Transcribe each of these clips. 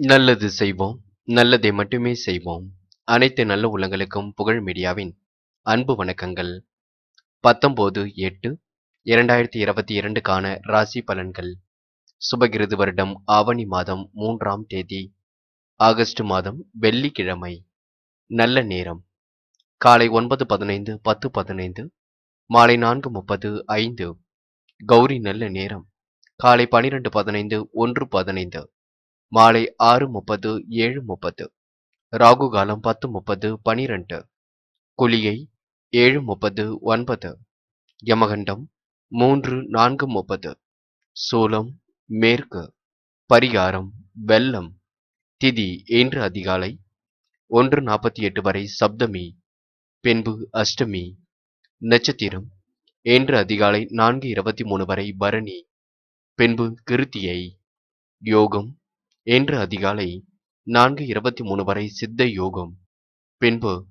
நல்லது செய்வோம் நல்லதை மட்டுமே செய்வோம். அனைத்து நல்ல உள்ளங்களுக்கும் புகழ் மீடியாவின் அன்பு வணக்கங்கள். பத்தொன்பது எட்டு இரண்டாயிரத்தி இருபத்தி இரண்டுக்கான ராசி பலன்கள். சுபகிருது வருடம் ஆவணி மாதம் மூன்றாம் தேதி ஆகஸ்ட் மாதம் வெள்ளிக்கிழமை. நல்ல நேரம். காலை ஒன்பது பதினைந்து பத்து பதினைந்து மாலை நான்கு முப்பது ஐந்து. கௌரி நல்ல நேரம். காலை பனிரெண்டு பதினைந்து ஒன்று பதினைந்து. மாலை ஆறு முப்பது ஏழு முப்பது ராகு காலம் பத்து முப்பது பனிரெண்டு குளிகை ஏழு முப்பது ஒன்பது யமகண்டம் மூன்று நான்கு முப்பது சூலம் மேற்கு பரிகாரம் வெள்ளம் திதி இன்று அதிகாலை ஒன்று நாற்பத்தி எட்டு வரை சப்தமி பின்பு அஷ்டமி நட்சத்திரம் இன்று அதிகாலை நான்கு இருபத்தி மூணு வரை பரணி பின்பு கிருத்தியை யோகம் இன்று அதிகாலை நான்கு இருபத்தி மூணு வரை சித்த யோகம் பின்பு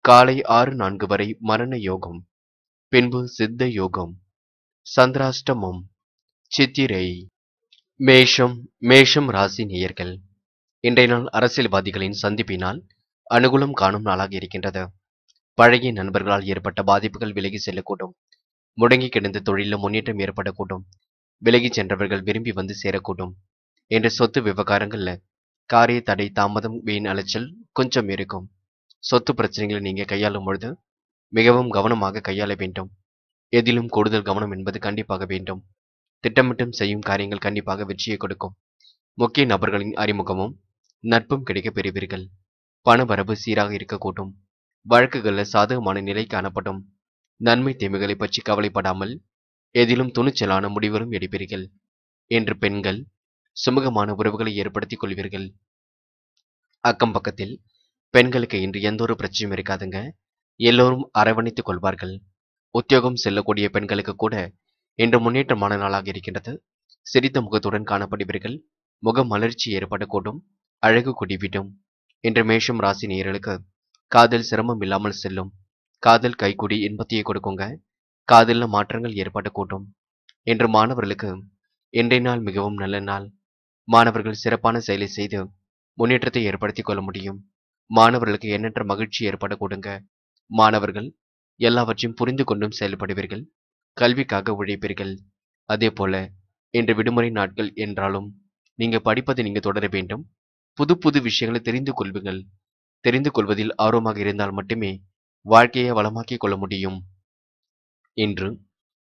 காலை ஆறு நான்கு வரை மரண யோகம் பின்பு சித்த யோகம் சந்திராஷ்டமம் சித்திரை மேஷம் மேஷம் ராசி நேயர்கள். இன்றைய நாள் அரசியல்வாதிகளின் சந்திப்பினால் அனுகூலம் காணும் நாளாக இருக்கின்றது. பழகிய நண்பர்களால் ஏற்பட்ட பாதிப்புகள் விலகி செல்லக்கூடும். முடங்கி கிடந்த தொழிலில் முன்னேற்றம் ஏற்படக்கூடும். விலகி சென்றவர்கள் விரும்பி வந்து சேரக்கூடும். என்ற சொத்து விவகாரங்களில் காரிய தடை தாமதம் வீண் அலைச்சல் கொஞ்சம் இருக்கும். சொத்து பிரச்சனைகளை நீங்கள் கையாளும் பொழுது மிகவும் கவனமாக கையாள வேண்டும். எதிலும் கூடுதல் கவனம் என்பது கண்டிப்பாக வேண்டும். திட்டமிட்டும் செய்யும் காரியங்கள் கண்டிப்பாக வெற்றியை கொடுக்கும். முக்கிய நபர்களின் அறிமுகமும் நட்பும் கிடைக்க பெறுவீர்கள். பணவரவு சீராக இருக்கக்கூடும். வழக்குகளில் சாதகமான நிலை காணப்படும். நன்மை தீமைகளை பற்றி கவலைப்படாமல் எதிலும் துணிச்சலான முடிவுகளும் எடுப்பீர்கள். என்று பெண்கள் சுமூகமான உறவுகளை ஏற்படுத்திக் கொள்வீர்கள். அக்கம் பக்கத்தில் பெண்களுக்கு இன்று எந்த ஒரு பிரச்சனையும் இருக்காதுங்க. எல்லோரும் அரவணைத்துக் கொள்வார்கள். உத்தியோகம் செல்லக்கூடிய பெண்களுக்கு கூட இன்று முன்னேற்றமான நாளாக இருக்கின்றது. சிரித்த முகத்துடன் காணப்படுவீர்கள். முக மலர்ச்சி ஏற்படக்கூடும். அழகு குடிவிடும். இன்று மேஷம் ராசி நேயர்களுக்கு காதல் சிரமம் இல்லாமல் செல்லும். காதல் கைக்குடி இன்பத்தையே கொடுக்குங்க. காதலில் மாற்றங்கள் ஏற்படக்கூடும். இன்று மாணவர்களுக்கு இன்றைய நாள் மிகவும் நல்ல நாள். மாணவர்கள் சிறப்பான செயலை செய்து முன்னேற்றத்தை ஏற்படுத்திக் கொள்ள முடியும். மாணவர்களுக்கு எண்ணற்ற மகிழ்ச்சி ஏற்படக்கூடுங்க மாணவர்கள் எல்லாவற்றையும் புரிந்து கொண்டும் செயல்படுவீர்கள். கல்விக்காக உழைப்பீர்கள். அதே போல இன்று விடுமுறை நாட்கள் என்றாலும் நீங்க படிப்பதை நீங்க தொடர வேண்டும். புது புது விஷயங்களை தெரிந்து கொள்வீர்கள். தெரிந்து கொள்வதில் ஆர்வமாக இருந்தால் மட்டுமே வாழ்க்கையை வளமாக்கிக் கொள்ள முடியும். இன்று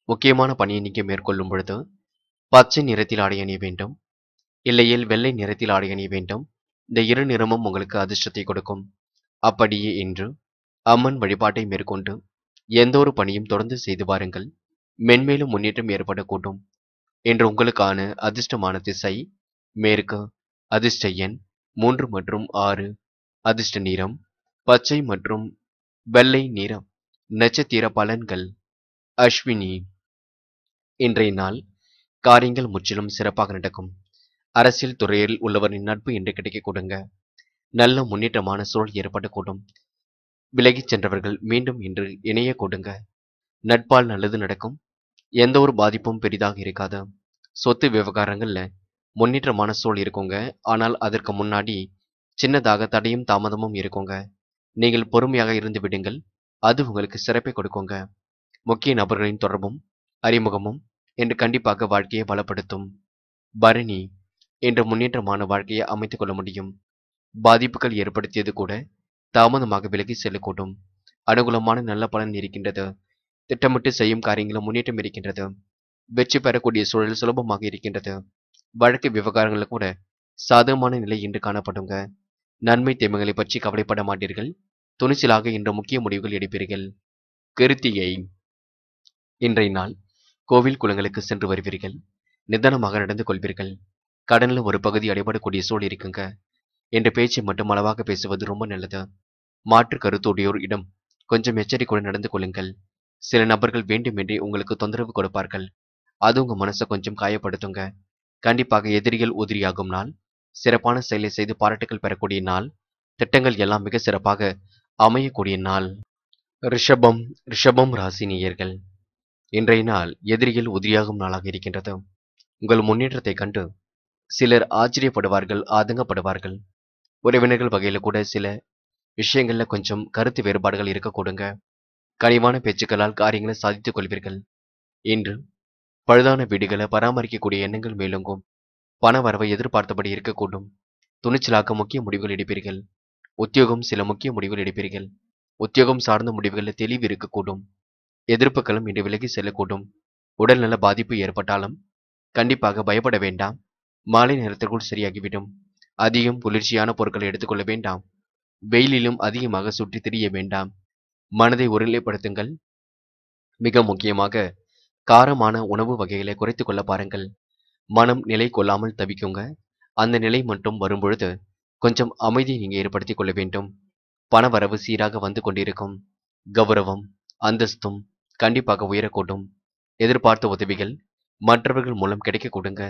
முக்கியமான பணியை நீங்க மேற்கொள்ளும் பொழுது பச்சை நிறத்தில் ஆடை அணிய வேண்டும். இல்லையில் வெள்ளை நிறத்தில் ஆடை அணிய வேண்டும். இந்த இரு நிறமும் உங்களுக்கு அதிர்ஷ்டத்தை கொடுக்கும். அப்படியே இன்று அம்மன் வழிபாட்டை மேற்கொண்டு எந்த ஒரு பணியும் தொடர்ந்து செய்து வாருங்கள். மென்மேலும் முன்னேற்றம் ஏற்படக்கூடும். என்று உங்களுக்கான அதிர்ஷ்டமான திசை மேற்கு. அதிர்ஷ்ட எண் மூன்று மற்றும் ஆறு. அதிர்ஷ்ட நிறம் பச்சை மற்றும் வெள்ளை நிறம். நட்சத்திர பலன்கள். அஸ்வினி. இன்றைய நாள் காரியங்கள் முற்றிலும் சிறப்பாக நடக்கும். அரசியல் துறையில் உள்ளவரின் நட்பு என்று கிடைக்க கொடுங்க. நல்ல முன்னேற்றமான சூழல் ஏற்படக்கூடும். விலகிச் சென்றவர்கள் மீண்டும் இன்று இணைய கொடுங்க. நட்பால் நல்லது நடக்கும். எந்த ஒரு பாதிப்பும் பெரிதாக இருக்காது. சொத்து விவகாரங்கள்ல முன்னேற்றமான சூழல் இருக்குங்க. ஆனால் அதற்கு முன்னாடி சின்னதாக தடையும் தாமதமும் இருக்குங்க. நீங்கள் பொறுமையாக இருந்து விடுங்கள். அது உங்களுக்கு சிறப்பை கொடுக்குங்க. முக்கிய நபர்களின் தொடர்பும் அறிமுகமும் என்று கண்டிப்பாக வாழ்க்கையை பலப்படுத்தும். பரணி என்ற முன்னேற்றமான வாழ்க்கையை அமைத்துக் கொள்ள முடியும். பாதிப்புகள் ஏற்படுத்தியது கூட தாமதமாக விலகி செல்லக்கூடும். அனுகூலமான நல்ல பலன் இருக்கின்றது. திட்டமிட்டு செய்யும் காரியங்களும் முன்னேற்றம் இருக்கின்றது. வெற்றி பெறக்கூடிய சூழல் சுலபமாக இருக்கின்றது. வழக்கு விவகாரங்களில் கூட சாதகமான நிலை இன்று காணப்படுங்க. நன்மை தீமைகளை பற்றி கவலைப்பட மாட்டீர்கள். துணிச்சலாக இன்று முக்கிய முடிவுகள் எடுப்பீர்கள். கிருத்திகை இன்றைய நாள் கோவில் குளங்களுக்கு சென்று வருவீர்கள். நிதானமாக நடந்து கொள்வீர்கள். கடனில் ஒரு பகுதி அடைபடக்கூடிய சூழல் இருக்குங்க. என்ற பேச்சை மட்டும் அளவாக பேசுவது ரொம்ப நல்லது. மாற்று கருத்துடையோர் இடம். கொஞ்சம் எச்சரிக்கையுடன் நடந்து கொள்ளுங்கள். சில நபர்கள் வேண்டுமென்றே உங்களுக்கு தொந்தரவு கொடுப்பார்கள். அது உங்க மனசை கொஞ்சம் காயப்படுத்துங்க. கண்டிப்பாக எதிரிகள் உதிரியாகும் நாள். சிறப்பான செயலை செய்து பாராட்டுகள் பெறக்கூடிய நாள். திட்டங்கள் எல்லாம் மிக சிறப்பாக அமையக்கூடிய நாள். ரிஷபம் ரிஷபம் ராசி நேயர்கள். இன்றைய நாள் எதிரிகள் உதிரியாகும் நாளாக இருக்கின்றது. உங்கள் முன்னேற்றத்தை கண்டு சிலர் ஆச்சரியப்படுவார்கள் ஆதங்கப்படுவார்கள். உறவினர்கள் வகையில கூட சில விஷயங்கள்ல கொஞ்சம் கருத்து வேறுபாடுகள் இருக்கக்கூடுங்க கனிவான பேச்சுக்களால் காரியங்களை சாதித்துக் கொள்வீர்கள். இன்று பழுதான வீடுகளை பராமரிக்கக்கூடிய எண்ணங்கள் மேலோங்கும். பண வரவை எதிர்பார்த்தபடி இருக்கக்கூடும் துணிச்சலாக்க முக்கிய முடிவுகள் எடுப்பீர்கள். உத்தியோகம் சில முக்கிய முடிவுகள் எடுப்பீர்கள். உத்தியோகம் சார்ந்த முடிவுகளில் தெளிவு இருக்கக்கூடும் எதிர்ப்புகளும் இன்று விலகி செல்லக்கூடும் உடல்நல பாதிப்பு ஏற்பட்டாலும் கண்டிப்பாக பயப்பட வேண்டாம். மாலை நேரத்திற்குள் சரியாகிவிடும். அதிகம் குளிர்ச்சியான பொருட்களை எடுத்துக்கொள்ள வேண்டாம். வெயிலிலும் அதிகமாக சுற்றி திரிய வேண்டாம். மனதை ஒருநிலைப்படுத்துங்கள். மிக முக்கியமாக காரமான உணவு வகைகளை குறைத்துக் கொள்ள பாருங்கள். மனம் நிலை கொள்ளாமல் தவிக்குங்க. அந்த நிலை மட்டும் வரும்பொழுது கொஞ்சம் அமைதியை நீங்கள் ஏற்படுத்திக் கொள்ள வேண்டும். பணவரவு சீராக வந்து கொண்டிருக்கும். கௌரவம் அந்தஸ்தும் கண்டிப்பாக உயரக்கூடும். எதிர்பார்த்த உதவிகள் மற்றவர்கள் மூலம் கிடைக்க கொடுங்க.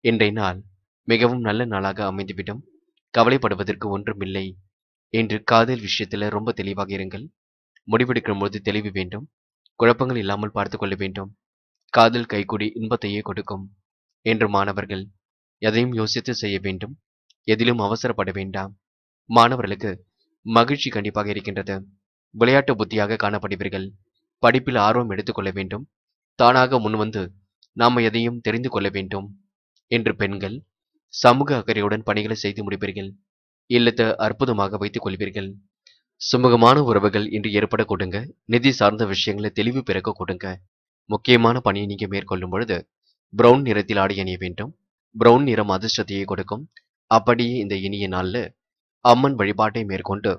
இன்றைய நாள் மிகவும் நல்ல நாளாக அமைந்துவிடும். கவலைப்படுவதற்கு ஒன்றுமில்லை. என்று காதல் விஷயத்துல ரொம்ப தெளிவாக இருங்கள். முடிவெடுக்கும் போது தெளிவு வேண்டும். குழப்பங்கள் இல்லாமல் பார்த்து கொள்ள வேண்டும். காதல் கைகூடி இன்பத்தையே கொடுக்கும். என்று மாணவர்கள் எதையும் யோசித்து செய்ய வேண்டும். எதிலும் அவசரப்பட வேண்டாம். மாணவர்களுக்கு மகிழ்ச்சி கண்டிப்பாக இருக்கின்றது. விளையாட்டு புத்தியாக காணப்படுவீர்கள். படிப்பில் ஆர்வம் எடுத்துக்கொள்ள வேண்டும். தானாக முன்வந்து நாம் எதையும் தெரிந்து கொள்ள வேண்டும். என்று பெண்கள் சமூக அக்கறையுடன் பணிகளை செய்து முடிப்பீர்கள். இல்லத்தை அற்புதமாக வைத்துக் கொள்வீர்கள். சுமூகமான உறவுகள் இன்று ஏற்பட கொடுங்க. நிதி சார்ந்த விஷயங்களை தெளிவு பிறக்க கொடுங்க. முக்கியமான பணியை நீங்க மேற்கொள்ளும் பொழுது பிரவுன் நிறத்தில் ஆடை அணிய வேண்டும். பிரவுன் நிறம் அதிர்ஷ்டத்தையே கொடுக்கும். அப்படியே இந்த இனிய நாள்ல அம்மன் வழிபாட்டை மேற்கொண்டு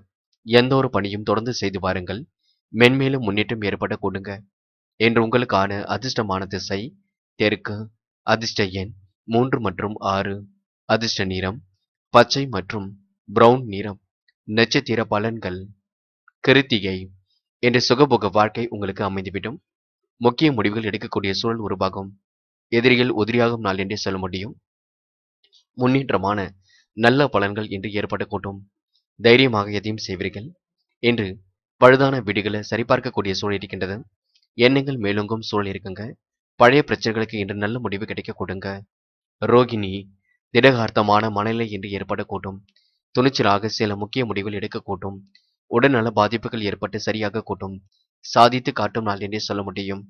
எந்த ஒரு பணியும் தொடர்ந்து செய்து வாருங்கள். மென்மேலும் முன்னேற்றம் ஏற்பட கொடுங்க. என்று உங்களுக்கான அதிர்ஷ்டமான திசை தெற்கு அதிர்ஷ்ட எண் மூன்று மற்றும் ஆறு. அதிர்ஷ்ட நிறம் பச்சை மற்றும் பிரவுன் நிறம். நட்சத்திர பலன்கள் கிருத்திகை என்ற சுகபோக வாழ்க்கை உங்களுக்கு அமைந்துவிடும். முக்கிய முடிவுகள் எடுக்கக்கூடிய சூழல் உருவாகும். எதிரிகள் உதிரியாகும் நாள் என்றே சொல்ல முடியும். முன்னேற்றமான நல்ல பலன்கள் என்று ஏற்படக்கூடும். தைரியமாக எதையும் செய்வீர்கள். என்று பழுதான வீடுகளை சரிபார்க்கக்கூடிய சூழல் இருக்கின்றது. எண்ணங்கள் மேலோங்கும் சூழல் இருக்குங்க. பழைய பிரச்சனைகளுக்கு இன்று நல்ல முடிவு கிடைக்க கொடுங்க ரோகிணி திடகார்த்தமான மனநிலை என்று ஏற்படக்கூடும். துணிச்சலாக சில முக்கிய முடிவுகள் எடுக்கக்கூடும். உடல்நல பாதிப்புகள் ஏற்பட்டு சரியாக கூட்டும் சாதித்து காட்டும் நாள் என்றே சொல்ல முடியும்.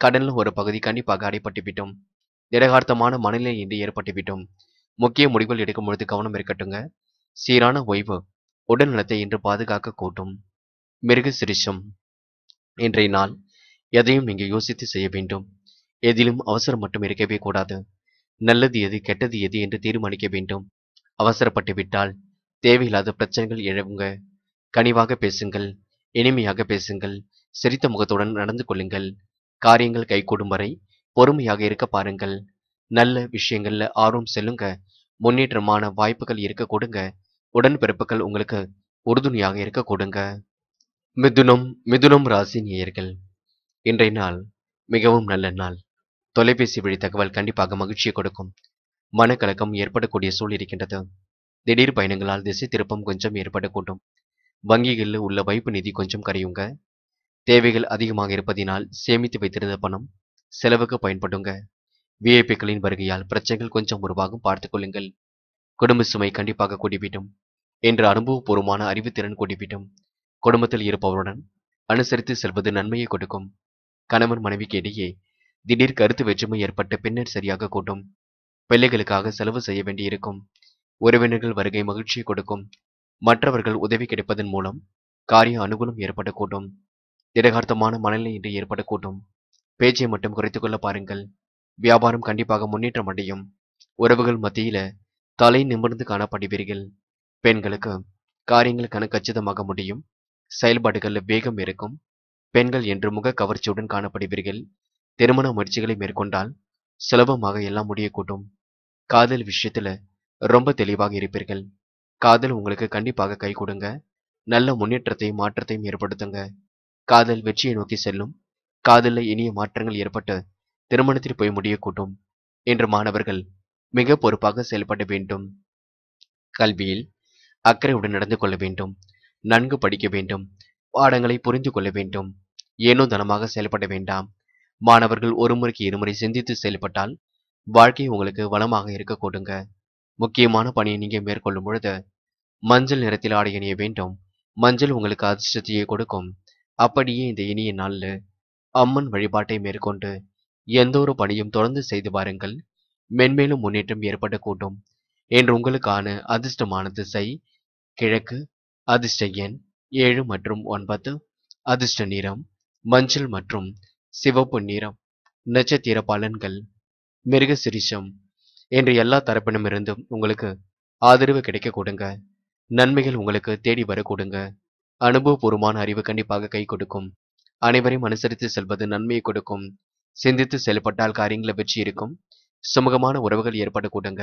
கடலில் ஒரு பகுதி கண்டிப்பாக அடைப்பட்டுவிட்டோம் திடகார்த்தமான மனநிலை என்று ஏற்பட்டுவிட்டோம் முக்கிய முடிவுகள் எடுக்கும் பொழுது கவனம் இருக்கட்டுங்க. சீரான ஓய்வு உடல் நலத்தை இன்று பாதுகாக்க கூட்டும் மிருக சிரிஷம் இன்றைய நாள் எதையும் இங்கு யோசித்து செய்ய வேண்டும். எதிலும் அவசரம் மட்டும் இருக்கவே கூடாது. நல்லது எது கெட்டது எது என்று தீர்மானிக்க வேண்டும். அவசரப்பட்டு விட்டால் தேவையில்லாத பிரச்சனைகள் எழவுங்க கனிவாக பேசுங்கள் இனிமையாக பேசுங்கள் சிரித்த முகத்துடன் நடந்து கொள்ளுங்கள். காரியங்கள் கைகூடும் வரை பொறுமையாக இருக்க பாருங்கள். நல்ல விஷயங்கள்ல ஆர்வம் செல்லுங்க. முன்னேற்றமான வாய்ப்புகள் இருக்க கொடுங்க. உடன்பிறப்புகள் உங்களுக்கு உறுதுணையாக இருக்க கொடுங்க. மிதுனம் மிதுனம் ராசி நேயர்கள் இன்றைய நாள் மிகவும் நல்ல நாள். தொலைபேசி வழி தகவல் கண்டிப்பாக மகிழ்ச்சியை கொடுக்கும். மனக்கலக்கம் ஏற்படக்கூடிய சூழ் இருக்கின்றது. திடீர் பயணங்களால் திசை திருப்பம் கொஞ்சம் ஏற்படக்கூடும். வங்கிகளில் உள்ள வைப்பு நிதி கொஞ்சம் கரையுங்க. தேவைகள் அதிகமாக இருப்பதினால் சேமித்து வைத்திருந்த பணம் செலவுக்கு பயன்படுங்க. விஐபிக்களின் வருகையால் பிரச்சனைகள் கொஞ்சம் உருவாகும் பார்த்துக்கொள்ளுங்கள் குடும்ப சுமை கண்டிப்பாக கூடிவிடும் என்ற அனுபவபூர்வமான அறிவுத்திறன் கூடிவிடும். குடும்பத்தில் இருப்பவருடன் அனுசரித்து செல்வது நன்மையை கொடுக்கும். கணவன் மனைவிக்கு இடையே திடீர் கருத்து வெற்றுமை ஏற்பட்ட பின்னர் சரியாக கூட்டும். பிள்ளைகளுக்காக செலவு செய்ய வேண்டியிருக்கும். உறவினர்கள் வருகை மகிழ்ச்சியை கொடுக்கும். மற்றவர்கள் உதவி கிடைப்பதன் மூலம் காரிய அனுகூலம் கூட்டும். திடகார்த்தமான மனநிலை இன்று கூட்டும். பேச்சை மட்டும் குறைத்துக் கொள்ள பாருங்கள். வியாபாரம் கண்டிப்பாக முன்னேற்றம் அடையும். உறவுகள் மத்தியில தலை நிமிர்ந்து காணப்படுவீர்கள். பெண்களுக்கு காரியங்கள் கணக்கச்சிதமாக கச்சிதமாக முடியும். செயல்பாடுகளில் வேகம் இருக்கும். பெண்கள் என்று முக கவர்ச்சியுடன் காணப்படுவீர்கள். திருமண முயற்சிகளை மேற்கொண்டால் சுலபமாக எல்லாம் முடியக்கூடும். காதல் விஷயத்துல ரொம்ப தெளிவாக இருப்பீர்கள். காதல் உங்களுக்கு கண்டிப்பாக கை கொடுங்க. நல்ல முன்னேற்றத்தையும் மாற்றத்தையும் ஏற்படுத்துங்க. காதல் வெற்றியை நோக்கி செல்லும். காதலில் இனிய மாற்றங்கள் ஏற்பட்டு திருமணத்தில் போய் முடியக்கூடும். என்று மாணவர்கள் மிக பொறுப்பாக செயல்பட வேண்டும். கல்வியில் அக்கறையுடன் நடந்து கொள்ள வேண்டும். நன்கு படிக்க வேண்டும். பாடங்களை புரிந்து கொள்ள வேண்டும். ஏனோ தனமாக செயல்பட வேண்டாம். மாணவர்கள் ஒரு முறைக்கு இருமுறை சிந்தித்து செயல்பட்டால் வாழ்க்கை உங்களுக்கு வளமாக இருக்க கொடுங்க. முக்கியமான பணியை நீங்க மேற்கொள்ளும் பொழுது மஞ்சள் நிறத்தில் ஆடை அணிய வேண்டும். மஞ்சள் உங்களுக்கு அதிர்ஷ்டத்தையே கொடுக்கும். அப்படியே இந்த இனிய நாளில் அம்மன் வழிபாட்டை மேற்கொண்டு எந்த ஒரு பணியும் தொடர்ந்து செய்து பாருங்கள் மென்மேலும் முன்னேற்றம் ஏற்பட கூட்டும் என்று உங்களுக்கான அதிர்ஷ்டமான திசை கிழக்கு அதிர்ஷ்ட எண் ஏழு மற்றும் ஒன்பது அதிர்ஷ்ட நிறம் மஞ்சள் மற்றும் சிவப்பு நிறம் நட்சத்திர பலன்கள் மிருக சிரிஷம் என்று எல்லா தரப்பினமிருந்தும் உங்களுக்கு ஆதரவு கிடைக்க கொடுங்க நன்மைகள் உங்களுக்கு தேடி வர கொடுங்க அனுபவபூர்வமான அறிவு கண்டிப்பாக கை கொடுக்கும். அனைவரையும் அனுசரித்து செல்வது நன்மையை கொடுக்கும். சிந்தித்து செயல்பட்டால் காரியங்களை வெற்றி இருக்கும். சுமூகமான உறவுகள் ஏற்பட கொடுங்க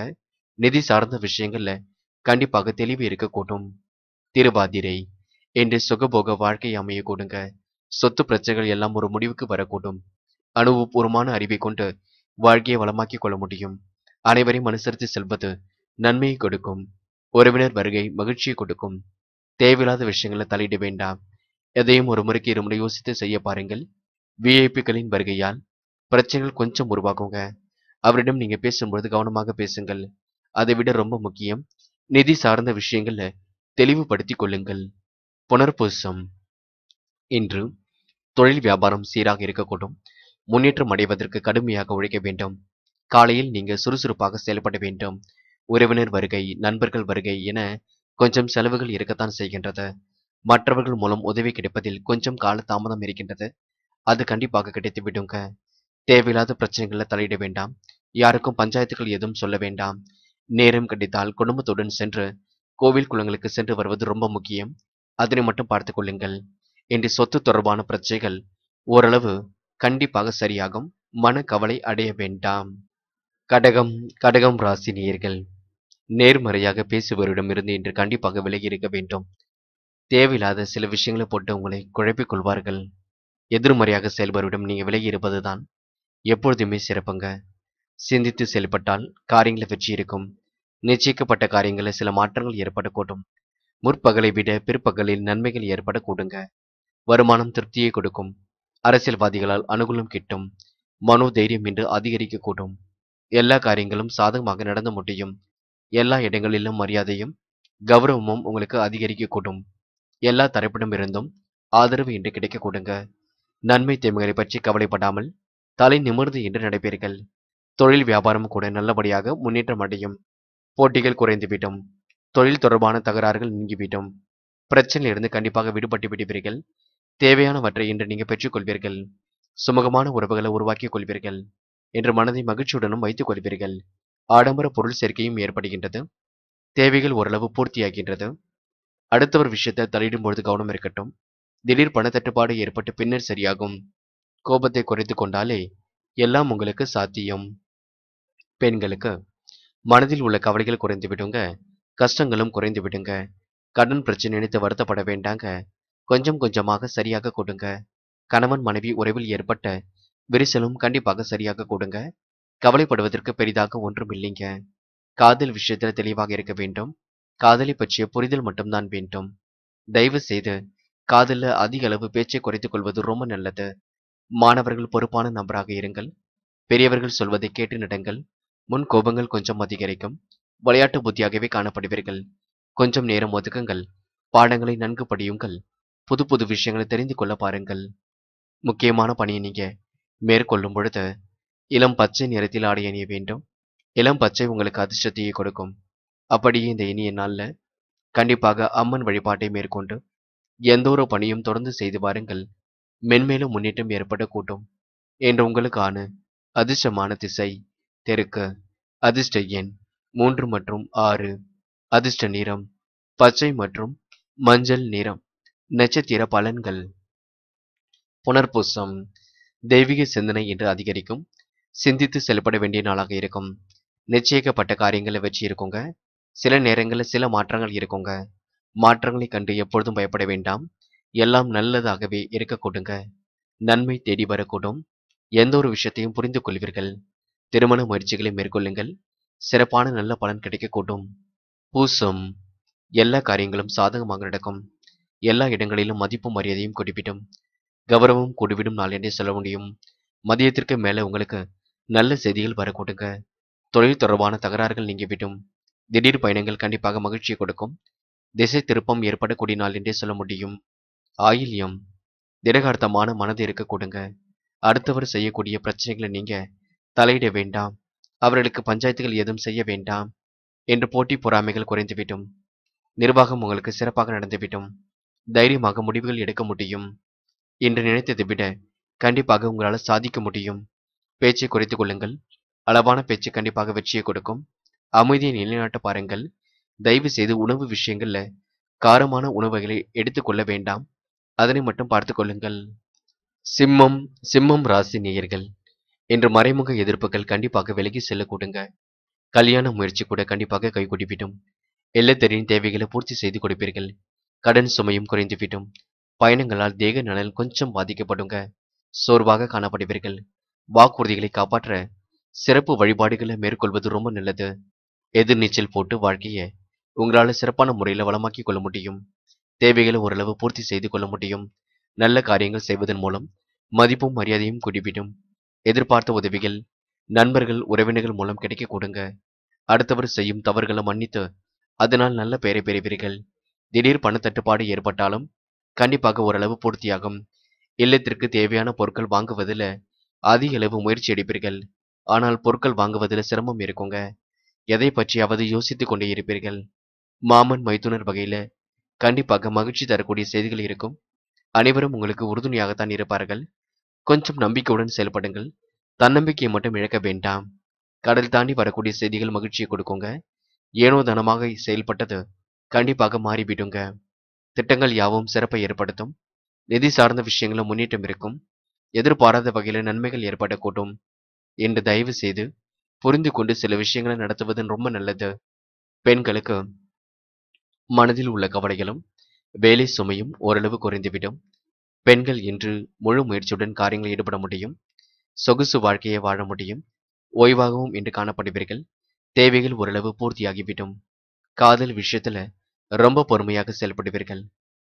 நிதி சார்ந்த விஷயங்கள்ல கண்டிப்பாக தெளிவு இருக்கக்கூடும். திருவாதிரை என்று சுகபோக வாழ்க்கை அமைய கொடுங்க சொத்து பிரச்சனைகள் எல்லாம் ஒரு முடிவுக்கு வரக்கூடும். அனுபவபூர்வமான அறிவை கொண்டு வாழ்க்கையை வளமாக்கிக் கொள்ள முடியும். அனைவரையும் அனுசரித்து செல்வது நன்மையை கொடுக்கும். உறவினர் வருகை மகிழ்ச்சியை கொடுக்கும். தேவையில்லாத விஷயங்களை தலையிட வேண்டாம். எதையும் ஒரு முறைக்கு இருமுறை யோசித்து செய்ய பாருங்கள். விஐபிக்களின் வருகையால் பிரச்சனைகள் கொஞ்சம் உருவாகுங்க. அவரிடம் நீங்க பேசும்பொழுது கவனமாக பேசுங்கள். அதை விட ரொம்ப முக்கியம் நிதி சார்ந்த விஷயங்களை தெளிவுபடுத்திக் கொள்ளுங்கள். புனர்பூசம் இன்று தொழில் வியாபாரம் சீராக இருக்கக்கூடும். முன்னேற்றம் அடைவதற்கு கடுமையாக உழைக்க வேண்டும். காலையில் நீங்க சுறுசுறுப்பாக செயல்பட வேண்டும். உறவினர் வருகை நண்பர்கள் வருகை என கொஞ்சம் செலவுகள் இருக்கத்தான் செய்கின்றது. மற்றவர்கள் மூலம் உதவி கிடைப்பதில் கொஞ்சம் கால தாமதம் இருக்கின்றது. அது கண்டிப்பாக கிடைத்து விடுங்க. தேவையில்லாத பிரச்சனைகளை தலையிட வேண்டாம். யாருக்கும் பஞ்சாயத்துகள் எதுவும் சொல்ல வேண்டாம். நேரம் கிடைத்தால் குடும்பத்துடன் சென்று கோவில் குளங்களுக்கு சென்று வருவது ரொம்ப முக்கியம். அதனை மட்டும் பார்த்துக் கொள்ளுங்கள். என்று சொத்து தொடர்பான பிரச்சனைகள் ஓரளவு கண்டிப்பாக சரியாகும். மன கவலை அடைய வேண்டாம். கடகம் கடகம் ராசி நேயர்கள் நேர்மறையாக பேசுபவரிடமிருந்து இன்று கண்டிப்பாக விலகி இருக்க வேண்டும். தேவையில்லாத சில விஷயங்களை போட்டு உங்களை குழப்பிக் கொள்வார்கள். எதிர்மறையாக செயல்பவரிடம் நீங்க விலகி இருப்பதுதான் எப்பொழுதுமே சிறப்புங்க. சிந்தித்து செயல்பட்டால் காரியங்களை வெற்றி இருக்கும் நிச்சயிக்கப்பட்ட காரியங்களில் சில மாற்றங்கள் ஏற்படக்கூடும். முற்பகலை விட பிற்பகலில் நன்மைகள் ஏற்படக்கூடுங்க. வருமானம் திருப்தியை கொடுக்கும். அரசியல்வாதிகளால் அனுகூலம் கிட்டும். மனோ தைரியம் இன்று அதிகரிக்கக்கூடும். எல்லா காரியங்களும் சாதகமாக நடந்து முடியும். எல்லா இடங்களிலும் மரியாதையும் கௌரவமும் உங்களுக்கு அதிகரிக்கக்கூடும். எல்லா தரப்பிடமிருந்தும் ஆதரவு இன்று கிடைக்க கொடுங்க நன்மை தீமைகளை பற்றி கவலைப்படாமல் தலை நிமிர்ந்து இன்று நடைபெறுங்கள் தொழில் வியாபாரம் கூட நல்லபடியாக முன்னேற்றம் அடையும். போட்டிகள் குறைந்துவிடும். தொழில் தொடர்பான தகராறுகள் நீங்கிவிடும். பிரச்சனையிலிருந்து கண்டிப்பாக விடுபட்டு விடுவீர்கள். தேவையானவற்றை இன்று நீங்க பெற்றுக்கொள்வீர்கள். சுமூகமான உறவுகளை உருவாக்கிக் கொள்வீர்கள். என்று மனதை மகிழ்ச்சியுடனும் வைத்துக் கொள்வீர்கள். ஆடம்பர பொருள் சேர்க்கையும் ஏற்படுகின்றது. தேவைகள் ஓரளவு பூர்த்தியாகின்றது. அடுத்தவர் விஷயத்தை தலையிடும் பொழுது கவனம் இருக்கட்டும். திடீர் பணத்தட்டுப்பாடு ஏற்பட்டு பின்னர் சரியாகும். கோபத்தை குறைத்து கொண்டாலே எல்லாம் உங்களுக்கு சாத்தியம். பெண்களுக்கு மனதில் உள்ள கவலைகள் குறைந்து விடுங்க கஷ்டங்களும் குறைந்து விடுங்க கடன் பிரச்சனை நினைத்து வருத்தப்பட வேண்டாங்க. கொஞ்சம் கொஞ்சமாக சரியாக கொடுங்க. கணவன் மனைவி உறவில் ஏற்பட்ட விரிசலும் கண்டிப்பாக சரியாக கொடுங்க. கவலைப்படுவதற்கு பெரிதாக ஒன்றும் இல்லைங்க. காதல் விஷயத்துல தெளிவாக இருக்க வேண்டும். காதலை பற்றிய புரிதல் மட்டும்தான் வேண்டும். தயவு செய்து காதல்ல அதிக அளவு பேச்சை குறைத்துக் கொள்வது ரொம்ப நல்லது. மாணவர்கள் பொறுப்பான நபராக இருங்கள். பெரியவர்கள் சொல்வதை கேட்டு நடங்கள். முன் கோபங்கள் கொஞ்சம் அதிகரிக்கும். விளையாட்டு புத்தியாகவே காணப்படுவீர்கள். கொஞ்சம் நேரம் ஒதுக்குங்கள். பாடங்களை நன்கு படியுங்கள். புது புது விஷயங்களை தெரிந்து கொள்ள பாருங்கள். முக்கியமான பணியை நீங்க மேற்கொள்ளும் பொழுது இளம் பச்சை நிறத்தில் ஆடை அணிய வேண்டும். இளம் பச்சை உங்களுக்கு அதிர்ஷ்டத்தையே கொடுக்கும். அப்படியே இந்த இனிய நாள்ல கண்டிப்பாக அம்மன் வழிபாட்டை மேற்கொண்டு எந்த ஒரு பணியும் தொடர்ந்து செய்து பாருங்கள் மென்மேலும் முன்னேற்றம் ஏற்பட கூட்டும் என்று உங்களுக்கான அதிர்ஷ்டமான திசை தெற்கு அதிர்ஷ்ட எண் மூன்று மற்றும் ஆறு. அதிர்ஷ்ட நிறம் பச்சை மற்றும் மஞ்சள் நிறம். நட்சத்திர பலன்கள். புனர்பூசம் தெய்வீக சிந்தனை என்று அதிகரிக்கும். சிந்தித்து செயல்பட வேண்டிய நாளாக இருக்கும். நிச்சயிக்கப்பட்ட காரியங்களை வச்சு இருக்குங்க. சில நேரங்களில் சில மாற்றங்கள் இருக்குங்க. மாற்றங்களை கண்டு எப்பொழுதும் பயப்பட வேண்டாம். எல்லாம் நல்லதாகவே இருக்க கொடுங்க நன்மை தேடி வரக்கூடும். எந்த ஒரு விஷயத்தையும் புரிந்து கொள்வீர்கள். திருமண முயற்சிகளை மேற்கொள்ளுங்கள். சிறப்பான நல்ல பலன் கிடைக்கக்கூடும். பூசம். எல்லா காரியங்களும் சாதகமாக நடக்கும். எல்லா இடங்களிலும் மதிப்பும் மரியாதையும் கொடிவிடும் கௌரவம் கூடிவிடும் நாள் என்றே சொல்ல முடியும். மதியத்திற்கு மேல உங்களுக்கு நல்ல செய்திகள் வரக்கூடுங்க. தொழில் தொடர்பான தகராறுகள் நீங்கிவிடும். திடீர் பயணங்கள் கண்டிப்பாக மகிழ்ச்சியை கொடுக்கும். திசை திருப்பம் ஏற்படக்கூடிய நாள் என்றே சொல்ல முடியும். ஆயில்யம். திடகார்த்தமான மனது இருக்க கொடுங்க அடுத்தவர் செய்யக்கூடிய பிரச்சனைகளை நீங்க தலையிட வேண்டாம். அவர்களுக்கு பஞ்சாயத்துகள் எதுவும் செய்ய வேண்டாம். என்று போட்டி பொறாமைகள் குறைந்துவிடும். நிர்வாகம் உங்களுக்கு சிறப்பாக நடந்துவிடும். தைரியமாக முடிவுகள் எடுக்க முடியும். என்று நினைத்ததை விட கண்டிப்பாக உங்களால் சாதிக்க முடியும். பேச்சை குறைத்துக் கொள்ளுங்கள். அளவான பேச்சு கண்டிப்பாக வெற்றியை கொடுக்கும். அமைதியை நிலைநாட்ட பாருங்கள். தயவு செய்து உணவு விஷயங்கள்ல காரமான உணவுகளை எடுத்துக்கொள்ள வேண்டாம். அதனை மட்டும் பார்த்து கொள்ளுங்கள். சிம்மம் சிம்மம் ராசி நேயர்கள். என்று மறைமுக எதிர்ப்புகள் கண்டிப்பாக விலகி செல்ல கொடுங்க. கல்யாண முயற்சி கூட கண்டிப்பாக கைகூடிவிடும். இல்லத்தரின் தேவைகளை பூர்த்தி செய்து கொடுப்பீர்கள். கடன் சுமையும் குறைந்துவிடும். பயணங்களால் தேக நலன் கொஞ்சம் பாதிக்கப்படுங்க. சோர்வாக காணப்படுவீர்கள். வாக்குறுதிகளை காப்பாற்ற சிறப்பு வழிபாடுகளை மேற்கொள்வது ரொம்ப நல்லது. எதிர்நீச்சல் போட்டு வாழ்க்கையை உங்களால் சிறப்பான முறையில் வளமாக்கிக் கொள்ள முடியும். தேவைகளை ஓரளவு பூர்த்தி செய்து கொள்ள முடியும். நல்ல காரியங்கள் செய்வதன் மூலம் மதிப்பும் மரியாதையும் கூடிவிடும். எதிர்பார்த்த உதவிகள் நண்பர்கள் உறவினர்கள் மூலம் கிடைக்க கொடுங்க. அடுத்தவர் செய்யும் தவறுகளை மன்னித்து அதனால் நல்ல பெயரை பெறுவீர்கள். திடீர் பணத்தட்டுப்பாடு ஏற்பட்டாலும் கண்டிப்பாக ஓரளவு பூர்த்தியாகும். இல்லத்திற்கு தேவையான பொருட்கள் வாங்குவதில் அதிக அளவு முயற்சி எடுப்பீர்கள். ஆனால் பொருட்கள் வாங்குவதில் சிரமம் இருக்குங்க. எதை பற்றியாவது யோசித்துக் கொண்டே இருப்பீர்கள். மாமன் மைத்துனர் வகையில கண்டிப்பாக மகிழ்ச்சி தரக்கூடிய செய்திகள் இருக்கும். அனைவரும் உங்களுக்கு உறுதுணையாகத்தான் இருப்பார்கள். கொஞ்சம் நம்பிக்கையுடன் செயல்படுங்கள். தன்னம்பிக்கையை மட்டும் இழக்க வேண்டாம். கடல் தாண்டி வரக்கூடிய செய்திகள் மகிழ்ச்சியை கொடுக்குங்க. ஏனோ தனமாக செயல்பட்டது கண்டிப்பாக மாறிவிடுங்க. திட்டங்கள் யாவும் சிறப்பை ஏற்படுத்தும். நிதி சார்ந்த விஷயங்களும் முன்னேற்றம் இருக்கும். எதிர்பாராத வகையில் நன்மைகள் ஏற்படக்கூடும் என்று தயவு செய்து புரிந்து கொண்டு சில விஷயங்களை நடத்துவது ரொம்ப நல்லது. பெண்களுக்கு மனதில் உள்ள கவலைகளும் வேலை சுமையும் ஓரளவு குறைந்துவிடும். பெண்கள் இன்று முழு முயற்சியுடன் காரியங்களில் ஈடுபட முடியும். சொகுசு வாழ்க்கையை வாழ முடியும். ஓய்வாகவும் இன்று காணப்படுவீர்கள். தேவைகள் ஓரளவு பூர்த்தியாகிவிடும். காதல் விஷயத்துல ரொம்ப பொறுமையாக செயல்படுவீர்கள்.